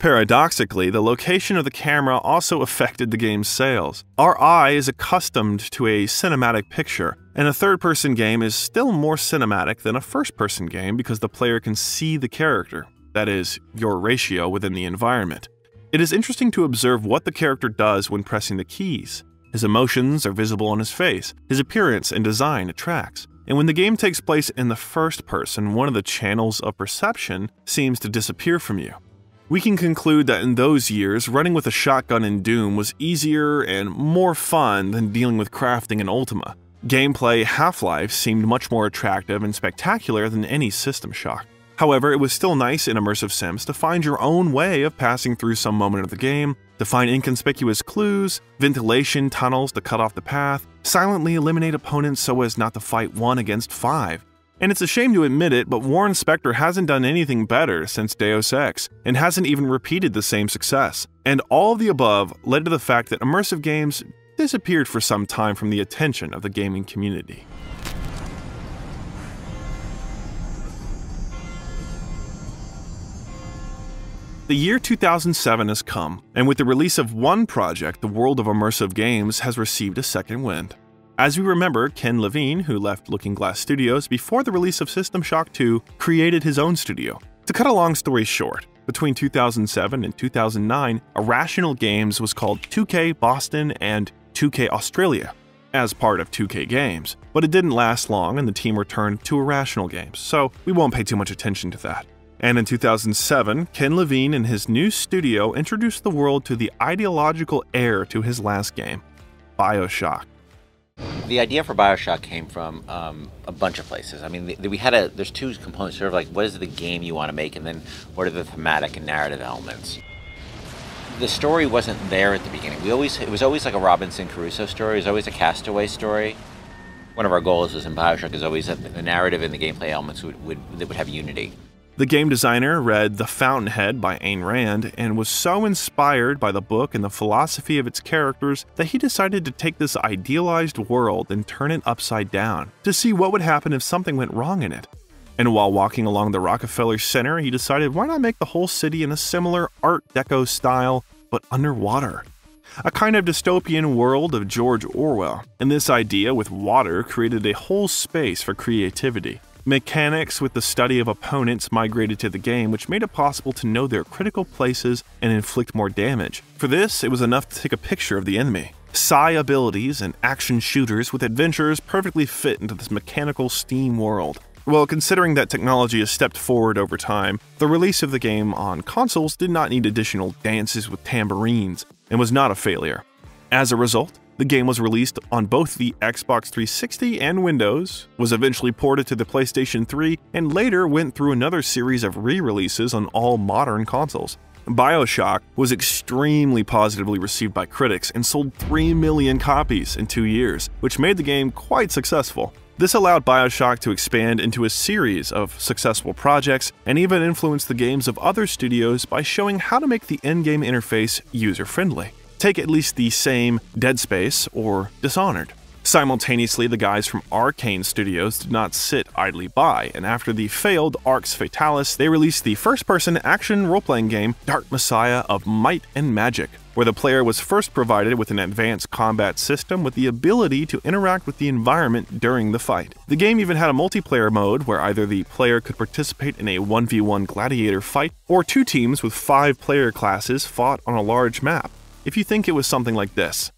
Paradoxically, the location of the camera also affected the game's sales. Our eye is accustomed to a cinematic picture, and a third person game is still more cinematic than a first person game because the player can see the character, that is, your ratio within the environment. It is interesting to observe what the character does when pressing the keys. His emotions are visible on his face, his appearance and design attracts. And when the game takes place in the first person, one of the channels of perception seems to disappear from you. We can conclude that in those years, running with a shotgun in Doom was easier and more fun than dealing with crafting in Ultima. Gameplay Half Life seemed much more attractive and spectacular than any System Shock. However, it was still nice in immersive sims to find your own way of passing through some moment of the game, to find inconspicuous clues, ventilation tunnels to cut off the path, silently eliminate opponents so as not to fight one against five. And it's a shame to admit it, but Warren Spector hasn't done anything better since Deus Ex, and hasn't even repeated the same success. And all of the above led to the fact that immersive games disappeared for some time from the attention of the gaming community. The year 2007 has come, and with the release of one project, the world of immersive games has received a second wind. As we remember, Ken Levine, who left Looking Glass Studios before the release of System Shock 2, created his own studio. To cut a long story short, between 2007 and 2009, Irrational Games was called 2K Boston and 2K Australia as part of 2K Games, but it didn't last long and the team returned to Irrational Games, so we won't pay too much attention to that. And in 2007, Ken Levine and his new studio introduced the world to the ideological heir to his last game, Bioshock. The idea for Bioshock came from um, a bunch of places. I mean, the, we had a there's two components, sort of like what is the game you want to make, and then what are the thematic and narrative elements. The story wasn't there at the beginning. We always it was always like a Robinson Crusoe story. It was always a castaway story. One of our goals was in Bioshock is always that the narrative and the gameplay elements would, would that would have unity. The game designer read The Fountainhead by Ayn Rand and was so inspired by the book and the philosophy of its characters that he decided to take this idealized world and turn it upside down to see what would happen if something went wrong in it. And while walking along the Rockefeller Center, he decided why not make the whole city in a similar Art Deco style, but underwater? A kind of dystopian world of George Orwell. And this idea with water created a whole space for creativity. Mechanics with the study of opponents migrated to the game, which made it possible to know their critical places and inflict more damage. For this, it was enough to take a picture of the enemy. Psi abilities and action shooters with adventures perfectly fit into this mechanical Steam world. Well, considering that technology has stepped forward over time, the release of the game on consoles did not need additional dances with tambourines and was not a failure. As a result, the game was released on both the Xbox 360 and Windows, was eventually ported to the PlayStation 3, and later went through another series of re releases on all modern consoles. Bioshock was extremely positively received by critics and sold 3 million copies in two years, which made the game quite successful. This allowed Bioshock to expand into a series of successful projects and even influence the games of other studios by showing how to make the in-game interface user-friendly. Take at least the same Dead Space or Dishonored. Simultaneously, the guys from Arkane Studios did not sit idly by, and after the failed Arx Fatalis, they released the first person action role playing game Dark Messiah of Might and Magic, where the player was first provided with an advanced combat system with the ability to interact with the environment during the fight. The game even had a multiplayer mode where either the player could participate in a 1v1 gladiator fight, or two teams with five player classes fought on a large map. If you think it was something like this,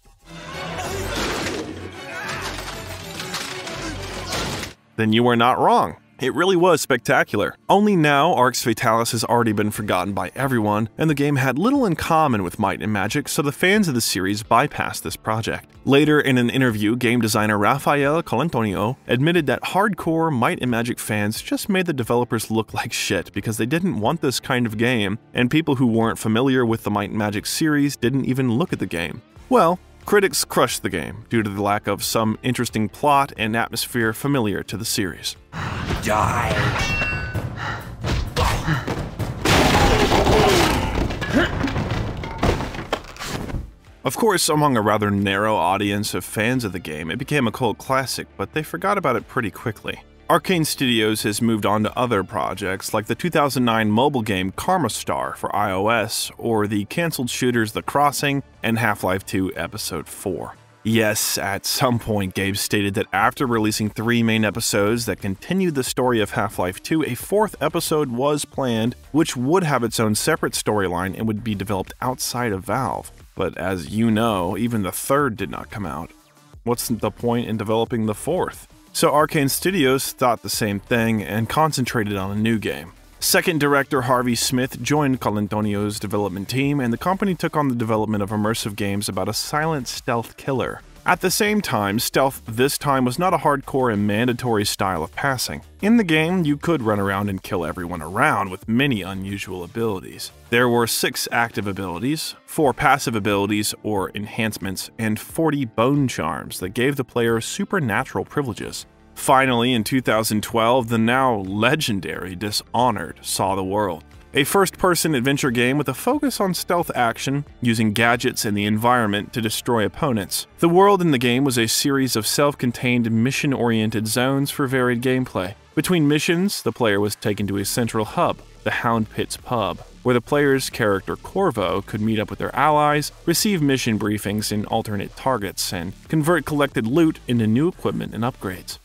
then you were not wrong. It really was spectacular. Only now, Arx Fatalis has already been forgotten by everyone, and the game had little in common with Might and Magic, so the fans of the series bypassed this project. Later, in an interview, game designer Rafael Colantonio admitted that hardcore Might and Magic fans just made the developers look like shit because they didn't want this kind of game, and people who weren't familiar with the Might and Magic series didn't even look at the game. Well, Critics crushed the game due to the lack of some interesting plot and atmosphere familiar to the series. Die! Of course, among a rather narrow audience of fans of the game, it became a cult classic, but they forgot about it pretty quickly. Arkane Studios has moved on to other projects like the 2009 mobile game Karma Star for iOS or the cancelled shooters The Crossing and Half Life 2 Episode 4. Yes, at some point, Gabe stated that after releasing three main episodes that continued the story of Half Life 2, a fourth episode was planned, which would have its own separate storyline and would be developed outside of Valve. But as you know, even the third did not come out. What's the point in developing the fourth? So Arkane Studios thought the same thing and concentrated on a new game. Second director Harvey Smith joined Colantonio's development team, and the company took on the development of immersive games about a silent stealth killer. At the same time, stealth this time was not a hardcore and mandatory style of passing. In the game, you could run around and kill everyone around with many unusual abilities. There were 6 active abilities, 4 passive abilities or enhancements, and 40 bone charms that gave the player supernatural privileges. Finally, in 2012, the now legendary Dishonored saw the world a first person adventure game with a focus on stealth action, using gadgets and the environment to destroy opponents. The world in the game was a series of self contained, mission oriented zones for varied gameplay. Between missions, the player was taken to a central hub, the Hound Pits Pub, where the player's character Corvo could meet up with their allies, receive mission briefings in alternate targets, and convert collected loot into new equipment and upgrades.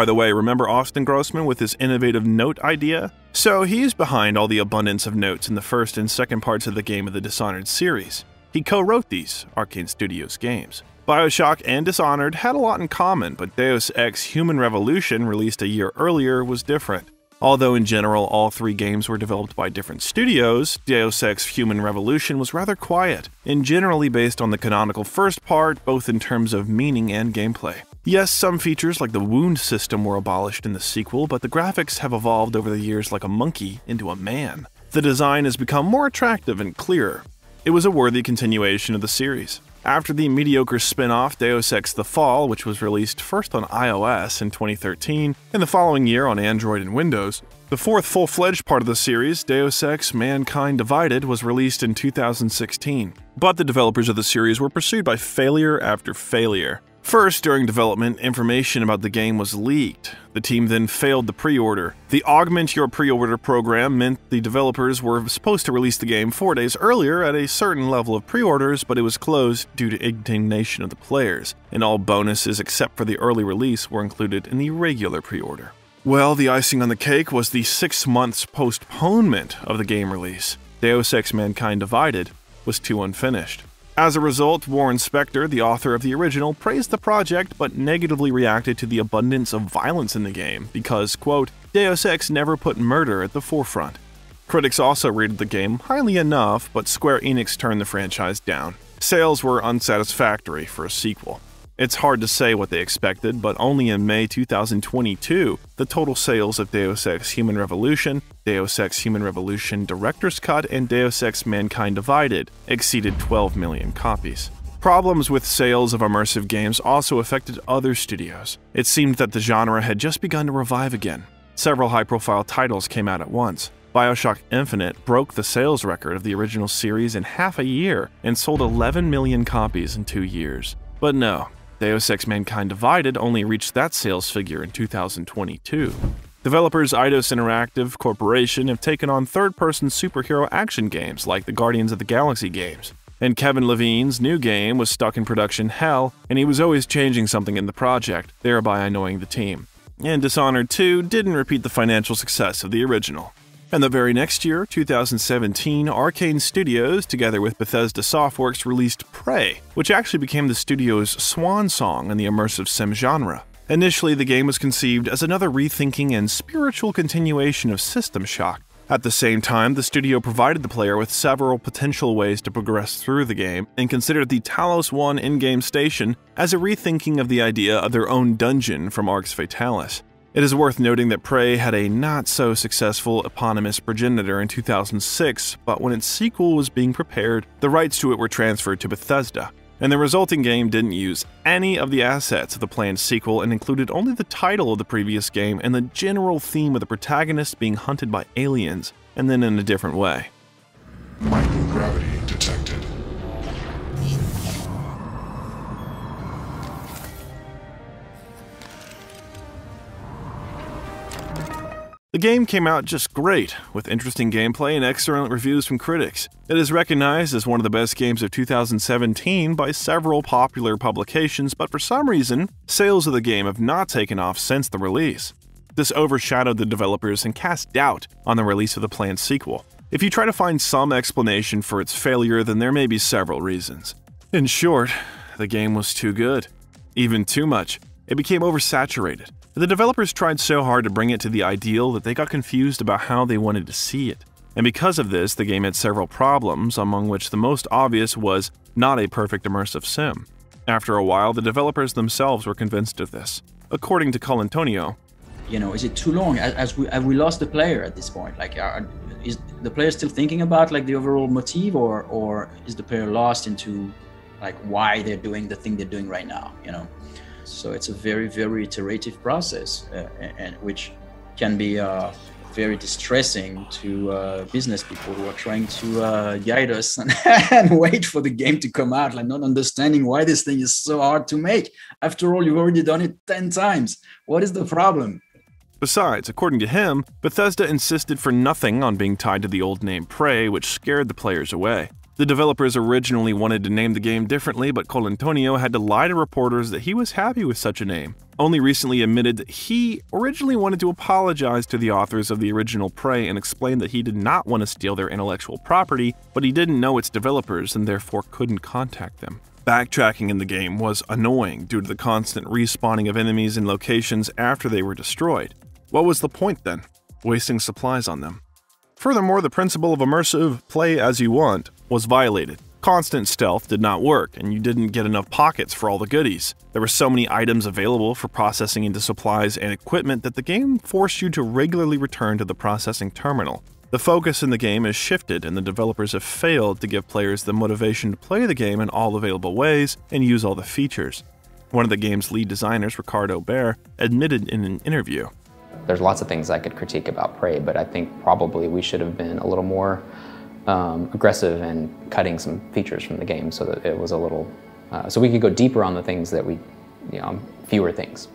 By the way, remember Austin Grossman with his innovative note idea? So he's behind all the abundance of notes in the first and second parts of the Game of the Dishonored series. He co wrote these Arkane Studios games. Bioshock and Dishonored had a lot in common, but Deus Ex Human Revolution, released a year earlier, was different. Although in general all three games were developed by different studios, Deus Ex Human Revolution was rather quiet and generally based on the canonical first part, both in terms of meaning and gameplay. Yes, some features like the wound system were abolished in the sequel, but the graphics have evolved over the years like a monkey into a man. The design has become more attractive and clearer. It was a worthy continuation of the series. After the mediocre spin off Deus Ex The Fall, which was released first on iOS in 2013 and the following year on Android and Windows, the fourth full fledged part of the series, Deus Ex Mankind Divided, was released in 2016. But the developers of the series were pursued by failure after failure. First, during development, information about the game was leaked. The team then failed the pre order. The Augment Your Pre Order program meant the developers were supposed to release the game four days earlier at a certain level of pre orders, but it was closed due to indignation of the players, and all bonuses except for the early release were included in the regular pre order. Well, the icing on the cake was the six months postponement of the game release. Deus Ex Mankind Divided was too unfinished. As a result, Warren Spector, the author of the original, praised the project but negatively reacted to the abundance of violence in the game because, quote, Deus Ex never put murder at the forefront. Critics also rated the game highly enough, but Square Enix turned the franchise down. Sales were unsatisfactory for a sequel. It's hard to say what they expected, but only in May 2022, the total sales of Deus Ex Human Revolution, Deus Ex Human Revolution Director's Cut, and Deus Ex Mankind Divided exceeded 12 million copies. Problems with sales of immersive games also affected other studios. It seemed that the genre had just begun to revive again. Several high profile titles came out at once. Bioshock Infinite broke the sales record of the original series in half a year and sold 11 million copies in two years. But no, Deus Ex Mankind Divided only reached that sales figure in 2022. Developers Eidos Interactive Corporation have taken on third person superhero action games like the Guardians of the Galaxy games. And Kevin Levine's new game was stuck in production hell, and he was always changing something in the project, thereby annoying the team. And Dishonored 2 didn't repeat the financial success of the original. And the very next year, 2017, Arkane Studios, together with Bethesda Softworks, released Prey, which actually became the studio's swan song in the immersive sim genre. Initially, the game was conceived as another rethinking and spiritual continuation of System Shock. At the same time, the studio provided the player with several potential ways to progress through the game and considered the Talos 1 in game station as a rethinking of the idea of their own dungeon from Arx Fatalis. It is worth noting that Prey had a not so successful eponymous progenitor in 2006, but when its sequel was being prepared, the rights to it were transferred to Bethesda, and the resulting game didn't use any of the assets of the planned sequel and included only the title of the previous game and the general theme of the protagonist being hunted by aliens, and then in a different way. Microgravity The game came out just great, with interesting gameplay and excellent reviews from critics. It is recognized as one of the best games of 2017 by several popular publications, but for some reason, sales of the game have not taken off since the release. This overshadowed the developers and cast doubt on the release of the planned sequel. If you try to find some explanation for its failure, then there may be several reasons. In short, the game was too good. Even too much. It became oversaturated. The developers tried so hard to bring it to the ideal that they got confused about how they wanted to see it. And because of this, the game had several problems, among which the most obvious was not a perfect immersive sim. After a while, the developers themselves were convinced of this. According to Colantonio, you know, is it too long? We have we lost the player at this point? Like, are, is the player still thinking about like the overall motive, or or is the player lost into like why they're doing the thing they're doing right now? You know. So it's a very, very iterative process, uh, and which can be uh, very distressing to uh, business people who are trying to uh, guide us and, and, wait for the game to come out, like not understanding why this thing is so hard to make. After all, you've already done it 10 times. What is the problem? Besides, according to him, Bethesda insisted for nothing on being tied to the old name Prey, which scared the players away. The developers originally wanted to name the game differently, but Colantonio had to lie to reporters that he was happy with such a name. Only recently admitted that he originally wanted to apologize to the authors of the original Prey and explain that he did not want to steal their intellectual property, but he didn't know its developers and therefore couldn't contact them. Backtracking in the game was annoying due to the constant respawning of enemies in locations after they were destroyed. What was the point then? wasting supplies on them. Furthermore, the principle of immersive play as you want was violated. Constant stealth did not work, and you didn't get enough pockets for all the goodies. There were so many items available for processing into supplies and equipment that the game forced you to regularly return to the processing terminal. The focus in the game has shifted, and the developers have failed to give players the motivation to play the game in all available ways and use all the features. One of the game's lead designers, Ricardo Bare, admitted in an interview There's lots of things I could critique about Prey, but I think probably we should have been a little more um, aggressive and cutting some features from the game so that it was a little, uh, so we could go deeper on the things that we, you know, fewer things.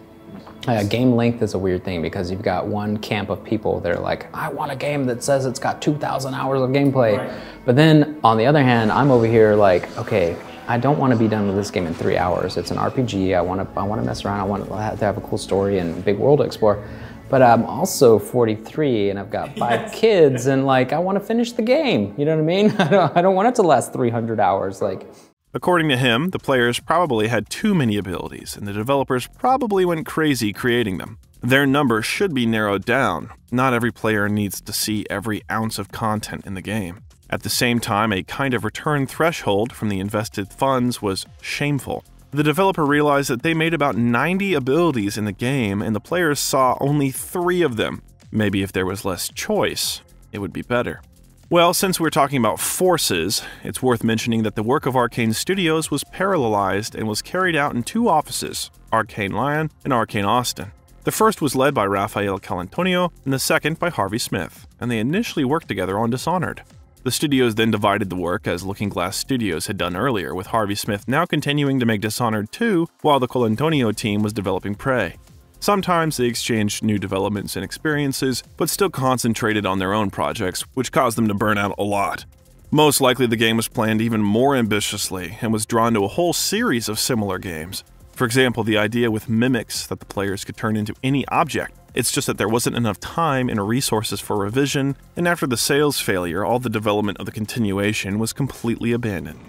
Uh, game length is a weird thing because you've got one camp of people that are like, I want a game that says it's got 2,000 hours of gameplay. Right. But then on the other hand, I'm over here like, okay, I don't want to be done with this game in three hours. It's an RPG. I want to, I want to mess around. I want to have a cool story and big world to explore but I'm also 43 and I've got five yes. kids and like I want to finish the game. You know what I mean? I don't, I don't want it to last 300 hours. Like, according to him, the players probably had too many abilities and the developers probably went crazy creating them. Their number should be narrowed down. Not every player needs to see every ounce of content in the game. At the same time, a kind of return threshold from the invested funds was shameful. The developer realized that they made about 90 abilities in the game and the players saw only three of them. Maybe if there was less choice, it would be better. Well, since we're talking about forces, it's worth mentioning that the work of Arkane Studios was parallelized and was carried out in two offices Arkane Lyon and Arkane Austin. The first was led by Rafael Colantonio, and the second by Harvey Smith, and they initially worked together on Dishonored. The studios then divided the work as Looking Glass Studios had done earlier, with Harvey Smith now continuing to make Dishonored 2 while the Colantonio team was developing Prey. Sometimes they exchanged new developments and experiences, but still concentrated on their own projects, which caused them to burn out a lot. Most likely, the game was planned even more ambitiously and was drawn to a whole series of similar games. For example, the idea with mimics that the players could turn into any object it's just that there wasn't enough time and resources for revision, and after the sales failure, all the development of the continuation was completely abandoned.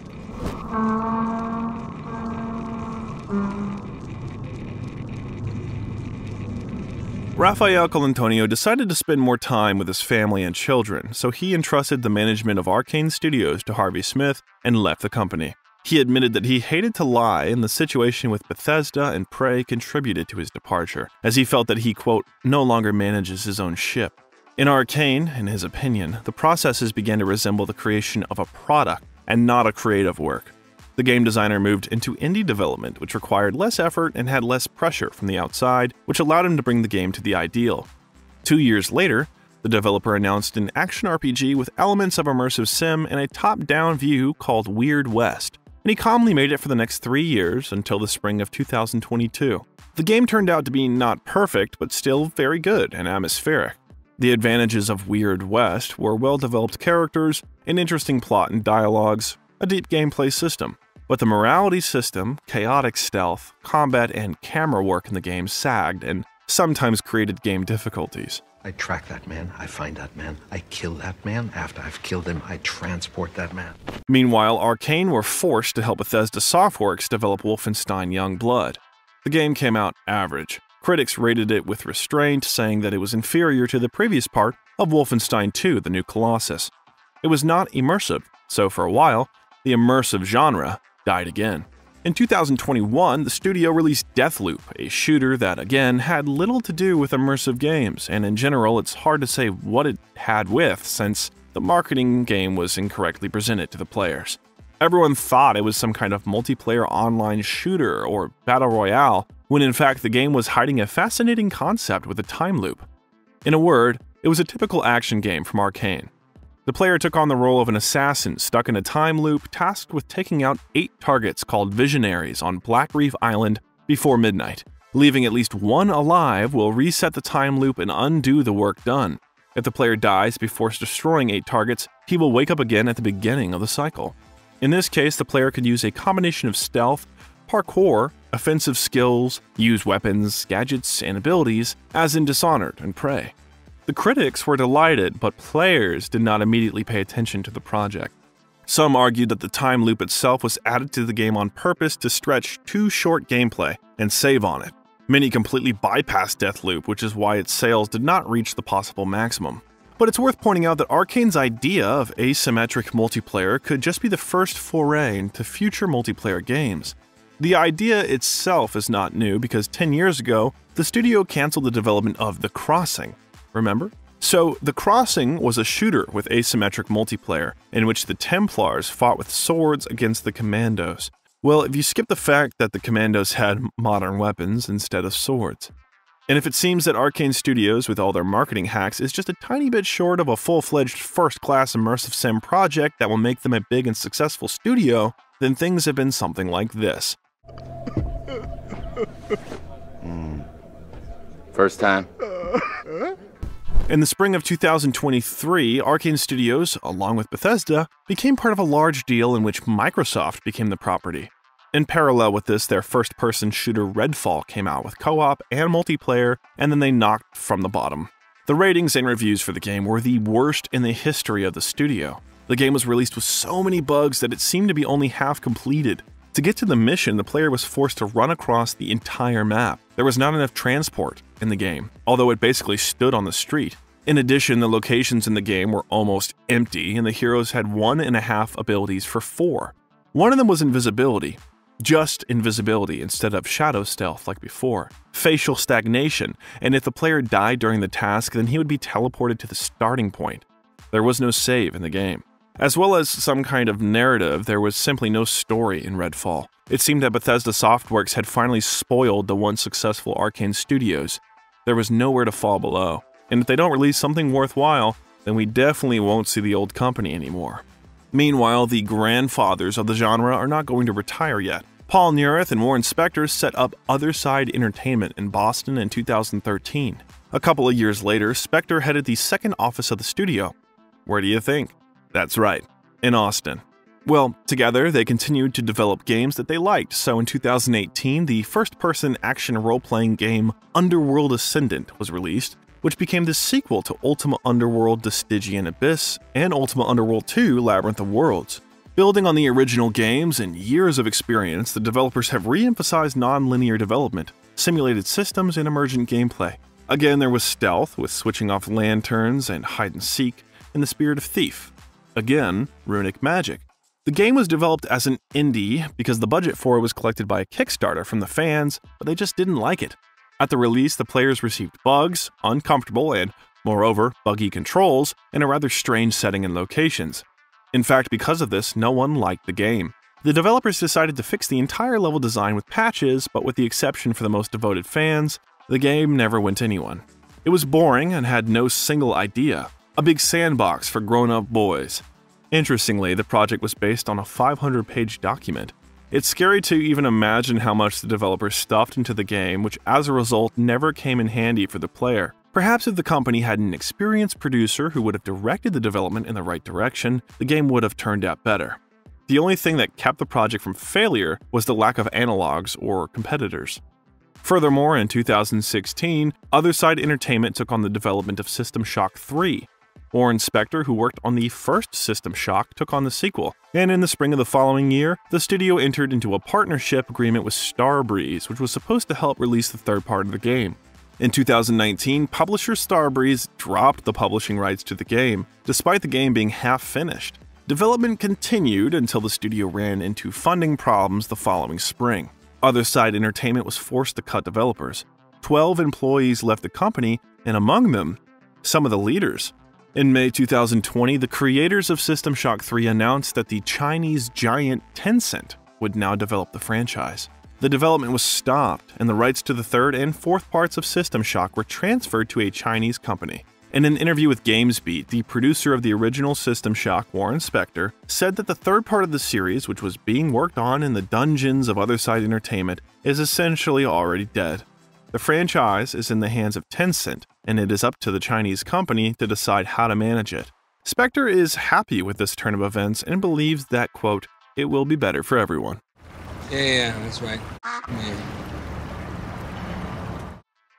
Rafael Colantonio decided to spend more time with his family and children, so he entrusted the management of Arkane Studios to Harvey Smith and left the company. He admitted that he hated to lie, and the situation with Bethesda and Prey contributed to his departure, as he felt that he, quote, no longer manages his own ship. In Arkane, in his opinion, the processes began to resemble the creation of a product and not a creative work. The game designer moved into indie development, which required less effort and had less pressure from the outside, which allowed him to bring the game to the ideal. Two years later, the developer announced an action RPG with elements of immersive sim and a top down view called Weird West and he calmly made it for the next three years until the spring of 2022. The game turned out to be not perfect, but still very good and atmospheric. The advantages of Weird West were well developed characters, an interesting plot and dialogues, a deep gameplay system. But the morality system, chaotic stealth, combat, and camera work in the game sagged and sometimes created game difficulties. I track that man, I find that man, I kill that man. After I've killed him, I transport that man. Meanwhile, Arkane were forced to help Bethesda Softworks develop Wolfenstein Young Blood. The game came out average. Critics rated it with restraint, saying that it was inferior to the previous part of Wolfenstein 2 The New Colossus. It was not immersive, so for a while, the immersive genre died again. In 2021, the studio released Deathloop, a shooter that, again, had little to do with immersive games, and in general, it's hard to say what it had with since the marketing game was incorrectly presented to the players. Everyone thought it was some kind of multiplayer online shooter or battle royale, when in fact the game was hiding a fascinating concept with a time loop. In a word, it was a typical action game from Arkane. The player took on the role of an assassin stuck in a time loop tasked with taking out eight targets called Visionaries on Black Reef Island before midnight. Leaving at least one alive will reset the time loop and undo the work done. If the player dies before destroying eight targets, he will wake up again at the beginning of the cycle. In this case, the player could use a combination of stealth, parkour, offensive skills, use weapons, gadgets, and abilities, as in Dishonored and Prey. The critics were delighted, but players did not immediately pay attention to the project. Some argued that the time loop itself was added to the game on purpose to stretch too short gameplay and save on it. Many completely bypassed Deathloop, which is why its sales did not reach the possible maximum. But it's worth pointing out that Arkane's idea of asymmetric multiplayer could just be the first foray into future multiplayer games. The idea itself is not new because 10 years ago, the studio canceled the development of The Crossing. Remember? So, The Crossing was a shooter with asymmetric multiplayer, in which the Templars fought with swords against the Commandos. Well, if you skip the fact that the Commandos had modern weapons instead of swords. And if it seems that Arkane Studios, with all their marketing hacks, is just a tiny bit short of a full fledged first class immersive sim project that will make them a big and successful studio, then things have been something like this. Mm. First time? In the spring of 2023, Arkane Studios, along with Bethesda, became part of a large deal in which Microsoft became the property. In parallel with this, their first person shooter Redfall came out with co op and multiplayer, and then they knocked from the bottom. The ratings and reviews for the game were the worst in the history of the studio. The game was released with so many bugs that it seemed to be only half completed. To get to the mission, the player was forced to run across the entire map. There was not enough transport in the game, although it basically stood on the street. In addition, the locations in the game were almost empty, and the heroes had one and a half abilities for four. One of them was invisibility, just invisibility instead of shadow stealth like before, facial stagnation, and if the player died during the task, then he would be teleported to the starting point. There was no save in the game. As well as some kind of narrative, there was simply no story in Redfall. It seemed that Bethesda Softworks had finally spoiled the once successful Arkane Studios. There was nowhere to fall below. And if they don't release something worthwhile, then we definitely won't see the old company anymore. Meanwhile, the grandfathers of the genre are not going to retire yet. Paul Neurath and Warren Spector set up Otherside Entertainment in Boston in 2013. A couple of years later, Spector headed the second office of the studio. Where do you think? That's right, in Austin. Well, together they continued to develop games that they liked, so in 2018, the first person action role playing game Underworld Ascendant was released, which became the sequel to Ultima Underworld The Stygian Abyss and Ultima Underworld 2 Labyrinth of Worlds. Building on the original games and years of experience, the developers have re emphasized non linear development, simulated systems, and emergent gameplay. Again, there was stealth, with switching off lanterns and hide and seek, in the spirit of Thief, Again, runic magic. The game was developed as an indie because the budget for it was collected by a Kickstarter from the fans, but they just didn't like it. At the release, the players received bugs, uncomfortable, and, moreover, buggy controls in a rather strange setting and locations. In fact, because of this, no one liked the game. The developers decided to fix the entire level design with patches, but with the exception for the most devoted fans, the game never went to anyone. It was boring and had no single idea, a big sandbox for grown up boys. Interestingly, the project was based on a 500 page document. It's scary to even imagine how much the developers stuffed into the game, which as a result never came in handy for the player. Perhaps if the company had an experienced producer who would have directed the development in the right direction, the game would have turned out better. The only thing that kept the project from failure was the lack of analogs or competitors. Furthermore, in 2016, Otherside Entertainment took on the development of System Shock 3, Warren Spector, who worked on the first System Shock, took on the sequel. And in the spring of the following year, the studio entered into a partnership agreement with Starbreeze, which was supposed to help release the third part of the game. In 2019, publisher Starbreeze dropped the publishing rights to the game, despite the game being half finished. Development continued until the studio ran into funding problems the following spring. Otherside Entertainment was forced to cut developers. Twelve employees left the company, and among them, some of the leaders. In May 2020, the creators of System Shock 3 announced that the Chinese giant Tencent would now develop the franchise. The development was stopped, and the rights to the third and fourth parts of System Shock were transferred to a Chinese company. In an interview with GamesBeat, the producer of the original System Shock, Warren Spector, said that the third part of the series, which was being worked on in the dungeons of Otherside Entertainment, is essentially already dead. The franchise is in the hands of Tencent, and it is up to the Chinese company to decide how to manage it. Spector is happy with this turn of events and believes that, quote, it will be better for everyone. Yeah, yeah, that's right. Yeah.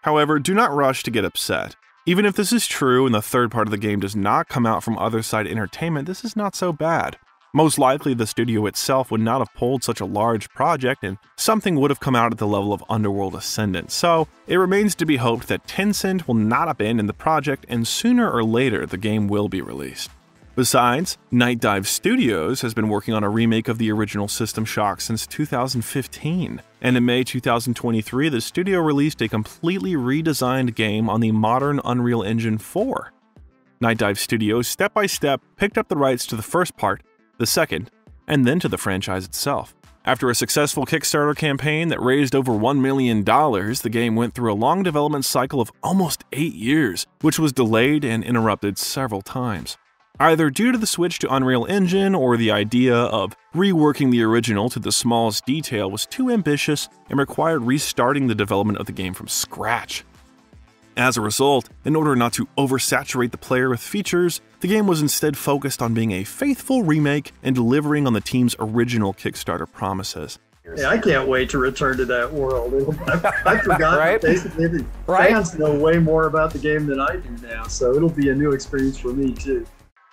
However, do not rush to get upset. Even if this is true and the third part of the game does not come out from Other Side Entertainment, this is not so bad. Most likely, the studio itself would not have pulled such a large project, and something would have come out at the level of Underworld Ascendant. So, it remains to be hoped that Tencent will not abandon the project, and sooner or later, the game will be released. Besides, Night Dive Studios has been working on a remake of the original System Shock since 2015, and in May 2023, the studio released a completely redesigned game on the modern Unreal Engine 4. Night Dive Studios step by step picked up the rights to the first part, the second, and then to the franchise itself. After a successful Kickstarter campaign that raised over $1 million, the game went through a long development cycle of almost 8 years, which was delayed and interrupted several times either due to the switch to Unreal Engine or the idea of reworking the original to the smallest detail was too ambitious and required restarting the development of the game from scratch. As a result, in order not to oversaturate the player with features, the game was instead focused on being a faithful remake and delivering on the team's original Kickstarter promises. Yeah, I can't wait to return to that world. I, I forgot right? basically the right? fans know way more about the game than I do now, so it'll be a new experience for me too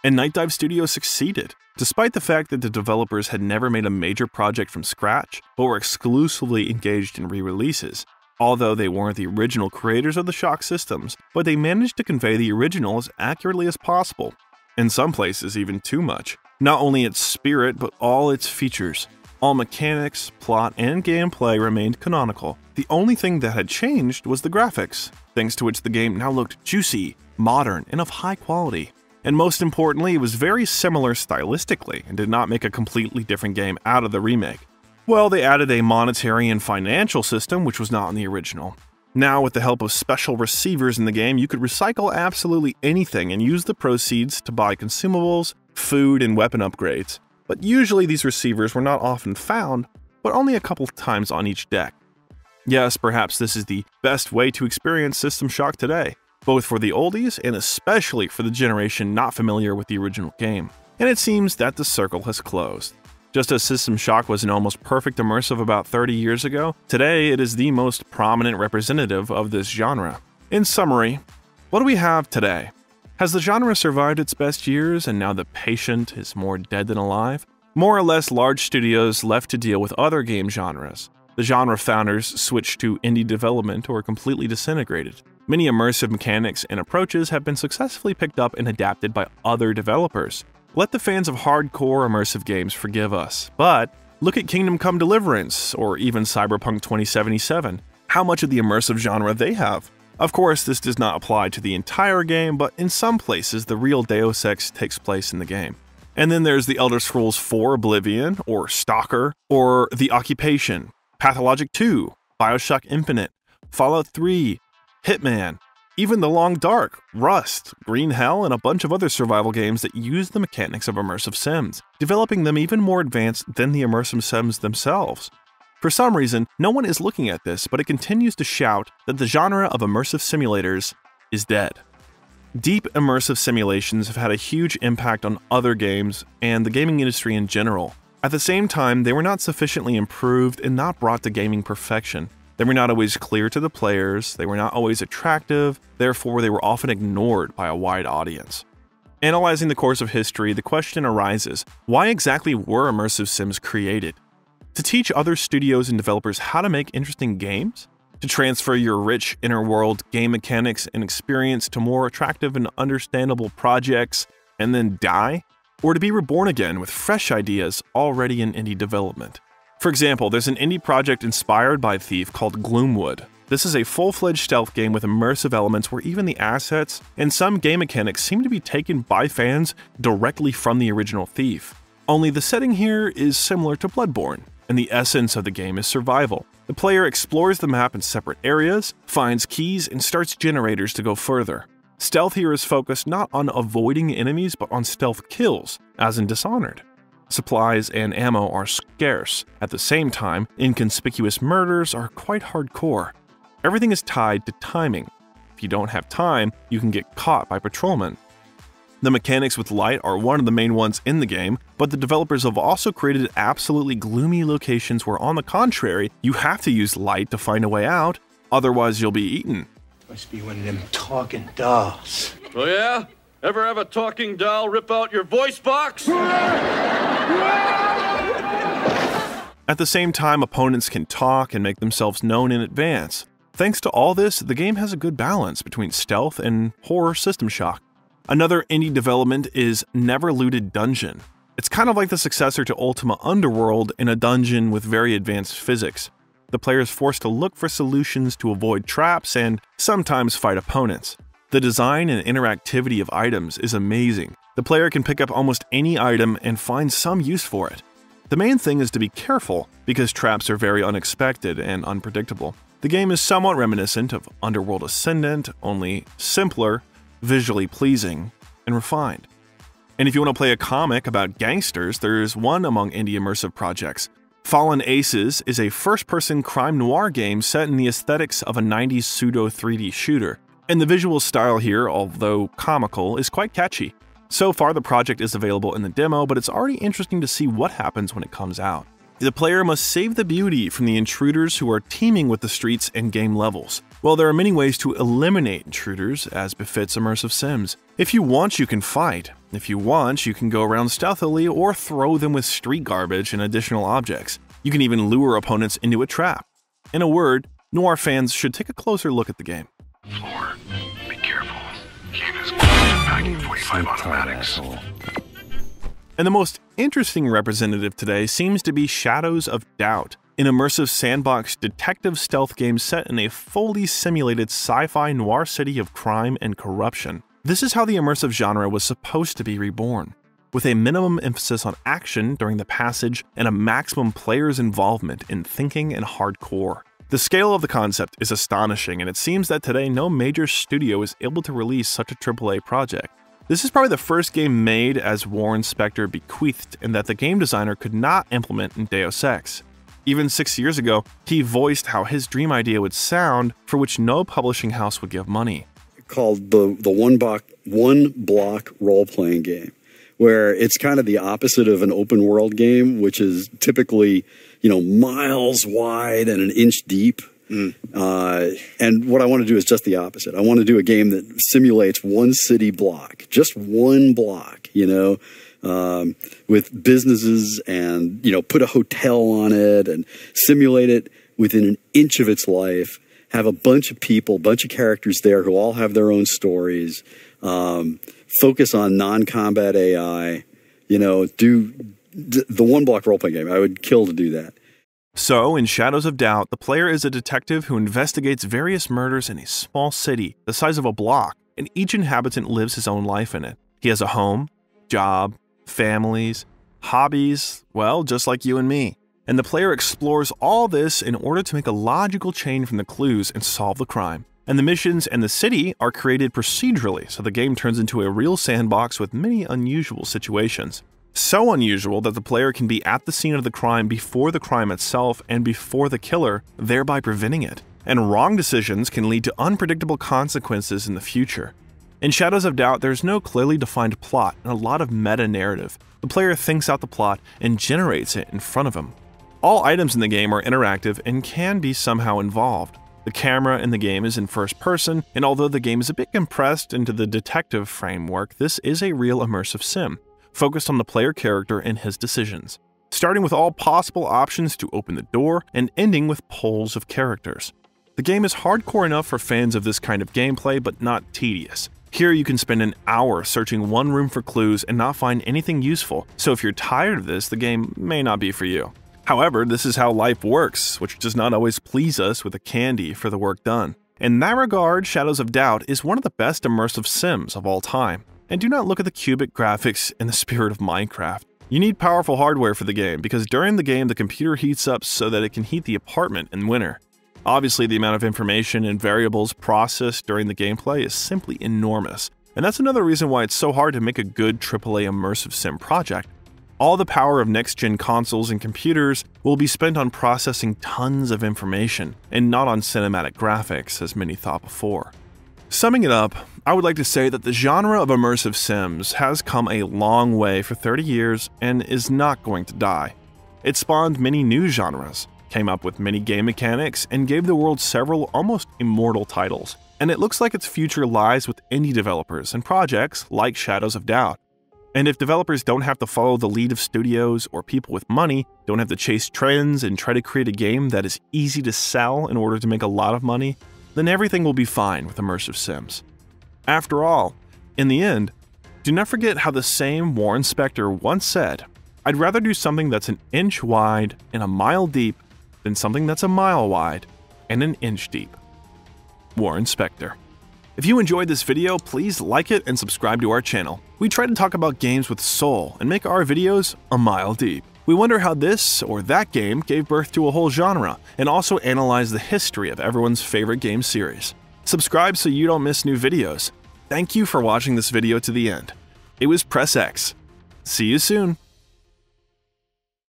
and Nightdive Studio succeeded. Despite the fact that the developers had never made a major project from scratch, but were exclusively engaged in re releases. Although they weren't the original creators of the Shock systems, but they managed to convey the original as accurately as possible. In some places, even too much. Not only its spirit, but all its features. All mechanics, plot, and gameplay remained canonical. The only thing that had changed was the graphics, thanks to which the game now looked juicy, modern, and of high quality and most importantly, it was very similar stylistically and did not make a completely different game out of the remake. Well, they added a monetary and financial system, which was not in the original. Now, with the help of special receivers in the game, you could recycle absolutely anything and use the proceeds to buy consumables, food, and weapon upgrades. But usually these receivers were not often found, but only a couple times on each deck. Yes, perhaps this is the best way to experience System Shock today both for the oldies and especially for the generation not familiar with the original game. And it seems that the circle has closed. Just as System Shock was an almost perfect immersive about 30 years ago, today it is the most prominent representative of this genre. In summary, what do we have today? Has the genre survived its best years and now the patient is more dead than alive? More or less large studios left to deal with other game genres. The genre founders switched to indie development or completely disintegrated. Many immersive mechanics and approaches have been successfully picked up and adapted by other developers. Let the fans of hardcore immersive games forgive us, but look at Kingdom Come Deliverance or even Cyberpunk 2077. How much of the immersive genre they have. Of course, this does not apply to the entire game, but in some places, the real Deus Ex takes place in the game. And then there's the Elder Scrolls 4 Oblivion, or Stalker, or The Occupation, Pathologic 2, Bioshock Infinite, Fallout 3, Hitman, even The Long Dark, Rust, Green Hell, and a bunch of other survival games that use the mechanics of immersive sims, developing them even more advanced than the immersive sims themselves. For some reason, no one is looking at this, but it continues to shout that the genre of immersive simulators is dead. Deep immersive simulations have had a huge impact on other games and the gaming industry in general. At the same time, they were not sufficiently improved and not brought to gaming perfection, they were not always clear to the players, they were not always attractive, therefore, they were often ignored by a wide audience. Analyzing the course of history, the question arises why exactly were immersive sims created? To teach other studios and developers how to make interesting games? To transfer your rich inner world game mechanics and experience to more attractive and understandable projects and then die? Or to be reborn again with fresh ideas already in indie development? For example, there's an indie project inspired by Thief called Gloomwood. This is a full fledged stealth game with immersive elements where even the assets and some game mechanics seem to be taken by fans directly from the original Thief. Only the setting here is similar to Bloodborne, and the essence of the game is survival. The player explores the map in separate areas, finds keys, and starts generators to go further. Stealth here is focused not on avoiding enemies but on stealth kills, as in Dishonored. Supplies and ammo are scarce. At the same time, inconspicuous murders are quite hardcore. Everything is tied to timing. If you don't have time, you can get caught by patrolmen. The mechanics with light are one of the main ones in the game, but the developers have also created absolutely gloomy locations where, on the contrary, you have to use light to find a way out, otherwise, you'll be eaten. Must be one of them talking dolls. Oh, yeah? Ever have a talking doll rip out your voice box? At the same time, opponents can talk and make themselves known in advance. Thanks to all this, the game has a good balance between stealth and horror system shock. Another indie development is Never Looted Dungeon. It's kind of like the successor to Ultima Underworld in a dungeon with very advanced physics. The player is forced to look for solutions to avoid traps and sometimes fight opponents. The design and interactivity of items is amazing. The player can pick up almost any item and find some use for it. The main thing is to be careful, because traps are very unexpected and unpredictable. The game is somewhat reminiscent of Underworld Ascendant, only simpler, visually pleasing, and refined. And if you want to play a comic about gangsters, there's one among indie immersive projects. Fallen Aces is a first person crime noir game set in the aesthetics of a 90s pseudo 3D shooter. And the visual style here, although comical, is quite catchy. So far, the project is available in the demo, but it's already interesting to see what happens when it comes out. The player must save the beauty from the intruders who are teeming with the streets and game levels. Well, there are many ways to eliminate intruders, as befits immersive sims. If you want, you can fight. If you want, you can go around stealthily or throw them with street garbage and additional objects. You can even lure opponents into a trap. In a word, noir fans should take a closer look at the game. Floor. Be careful. Keen is packing 45 automatics. And the most interesting representative today seems to be Shadows of Doubt, an immersive sandbox detective stealth game set in a fully simulated sci fi noir city of crime and corruption. This is how the immersive genre was supposed to be reborn, with a minimum emphasis on action during the passage and a maximum player's involvement in thinking and hardcore. The scale of the concept is astonishing, and it seems that today no major studio is able to release such a AAA project. This is probably the first game made as Warren Spector bequeathed and that the game designer could not implement in Deus Ex. Even six years ago, he voiced how his dream idea would sound, for which no publishing house would give money. Called the the one block one block role playing game, where it's kind of the opposite of an open world game, which is typically you know miles wide and an inch deep. Mm. Uh, and what I want to do is just the opposite. I want to do a game that simulates one city block, just one block, you know, um, with businesses and, you know, put a hotel on it and simulate it within an inch of its life. Have a bunch of people, bunch of characters there who all have their own stories. Um, focus on non-combat AI. You know, do the one block role playing game. I would kill to do that. So, in Shadows of Doubt, the player is a detective who investigates various murders in a small city the size of a block, and each inhabitant lives his own life in it. He has a home, job, families, hobbies, well, just like you and me. And the player explores all this in order to make a logical chain from the clues and solve the crime. And the missions and the city are created procedurally, so the game turns into a real sandbox with many unusual situations. So unusual that the player can be at the scene of the crime before the crime itself and before the killer, thereby preventing it. And wrong decisions can lead to unpredictable consequences in the future. In Shadows of Doubt, there's no clearly defined plot and a lot of meta narrative. The player thinks out the plot and generates it in front of him. All items in the game are interactive and can be somehow involved. The camera in the game is in first person, and although the game is a bit compressed into the detective framework, this is a real immersive sim focused on the player character and his decisions, starting with all possible options to open the door and ending with polls of characters. The game is hardcore enough for fans of this kind of gameplay, but not tedious. Here you can spend an hour searching one room for clues and not find anything useful, so if you're tired of this, the game may not be for you. However, this is how life works, which does not always please us with a candy for the work done. In that regard, Shadows of Doubt is one of the best immersive sims of all time. And do not look at the cubic graphics in the spirit of Minecraft. You need powerful hardware for the game because during the game the computer heats up so that it can heat the apartment in winter. Obviously, the amount of information and variables processed during the gameplay is simply enormous, and that's another reason why it's so hard to make a good AAA immersive sim project. All the power of next gen consoles and computers will be spent on processing tons of information, and not on cinematic graphics, as many thought before. Summing it up, I would like to say that the genre of immersive sims has come a long way for 30 years and is not going to die. It spawned many new genres, came up with many game mechanics, and gave the world several almost immortal titles. And it looks like its future lies with indie developers and projects like Shadows of Doubt. And if developers don't have to follow the lead of studios or people with money don't have to chase trends and try to create a game that is easy to sell in order to make a lot of money, then everything will be fine with immersive sims. After all, in the end, do not forget how the same Warren Spector once said I'd rather do something that's an inch wide and a mile deep than something that's a mile wide and an inch deep. Warren Spector. If you enjoyed this video, please like it and subscribe to our channel. We try to talk about games with soul and make our videos a mile deep. We wonder how this or that game gave birth to a whole genre, and also analyze the history of everyone's favorite game series. Subscribe so you don't miss new videos. Thank you for watching this video to the end. It was Press X. See you soon.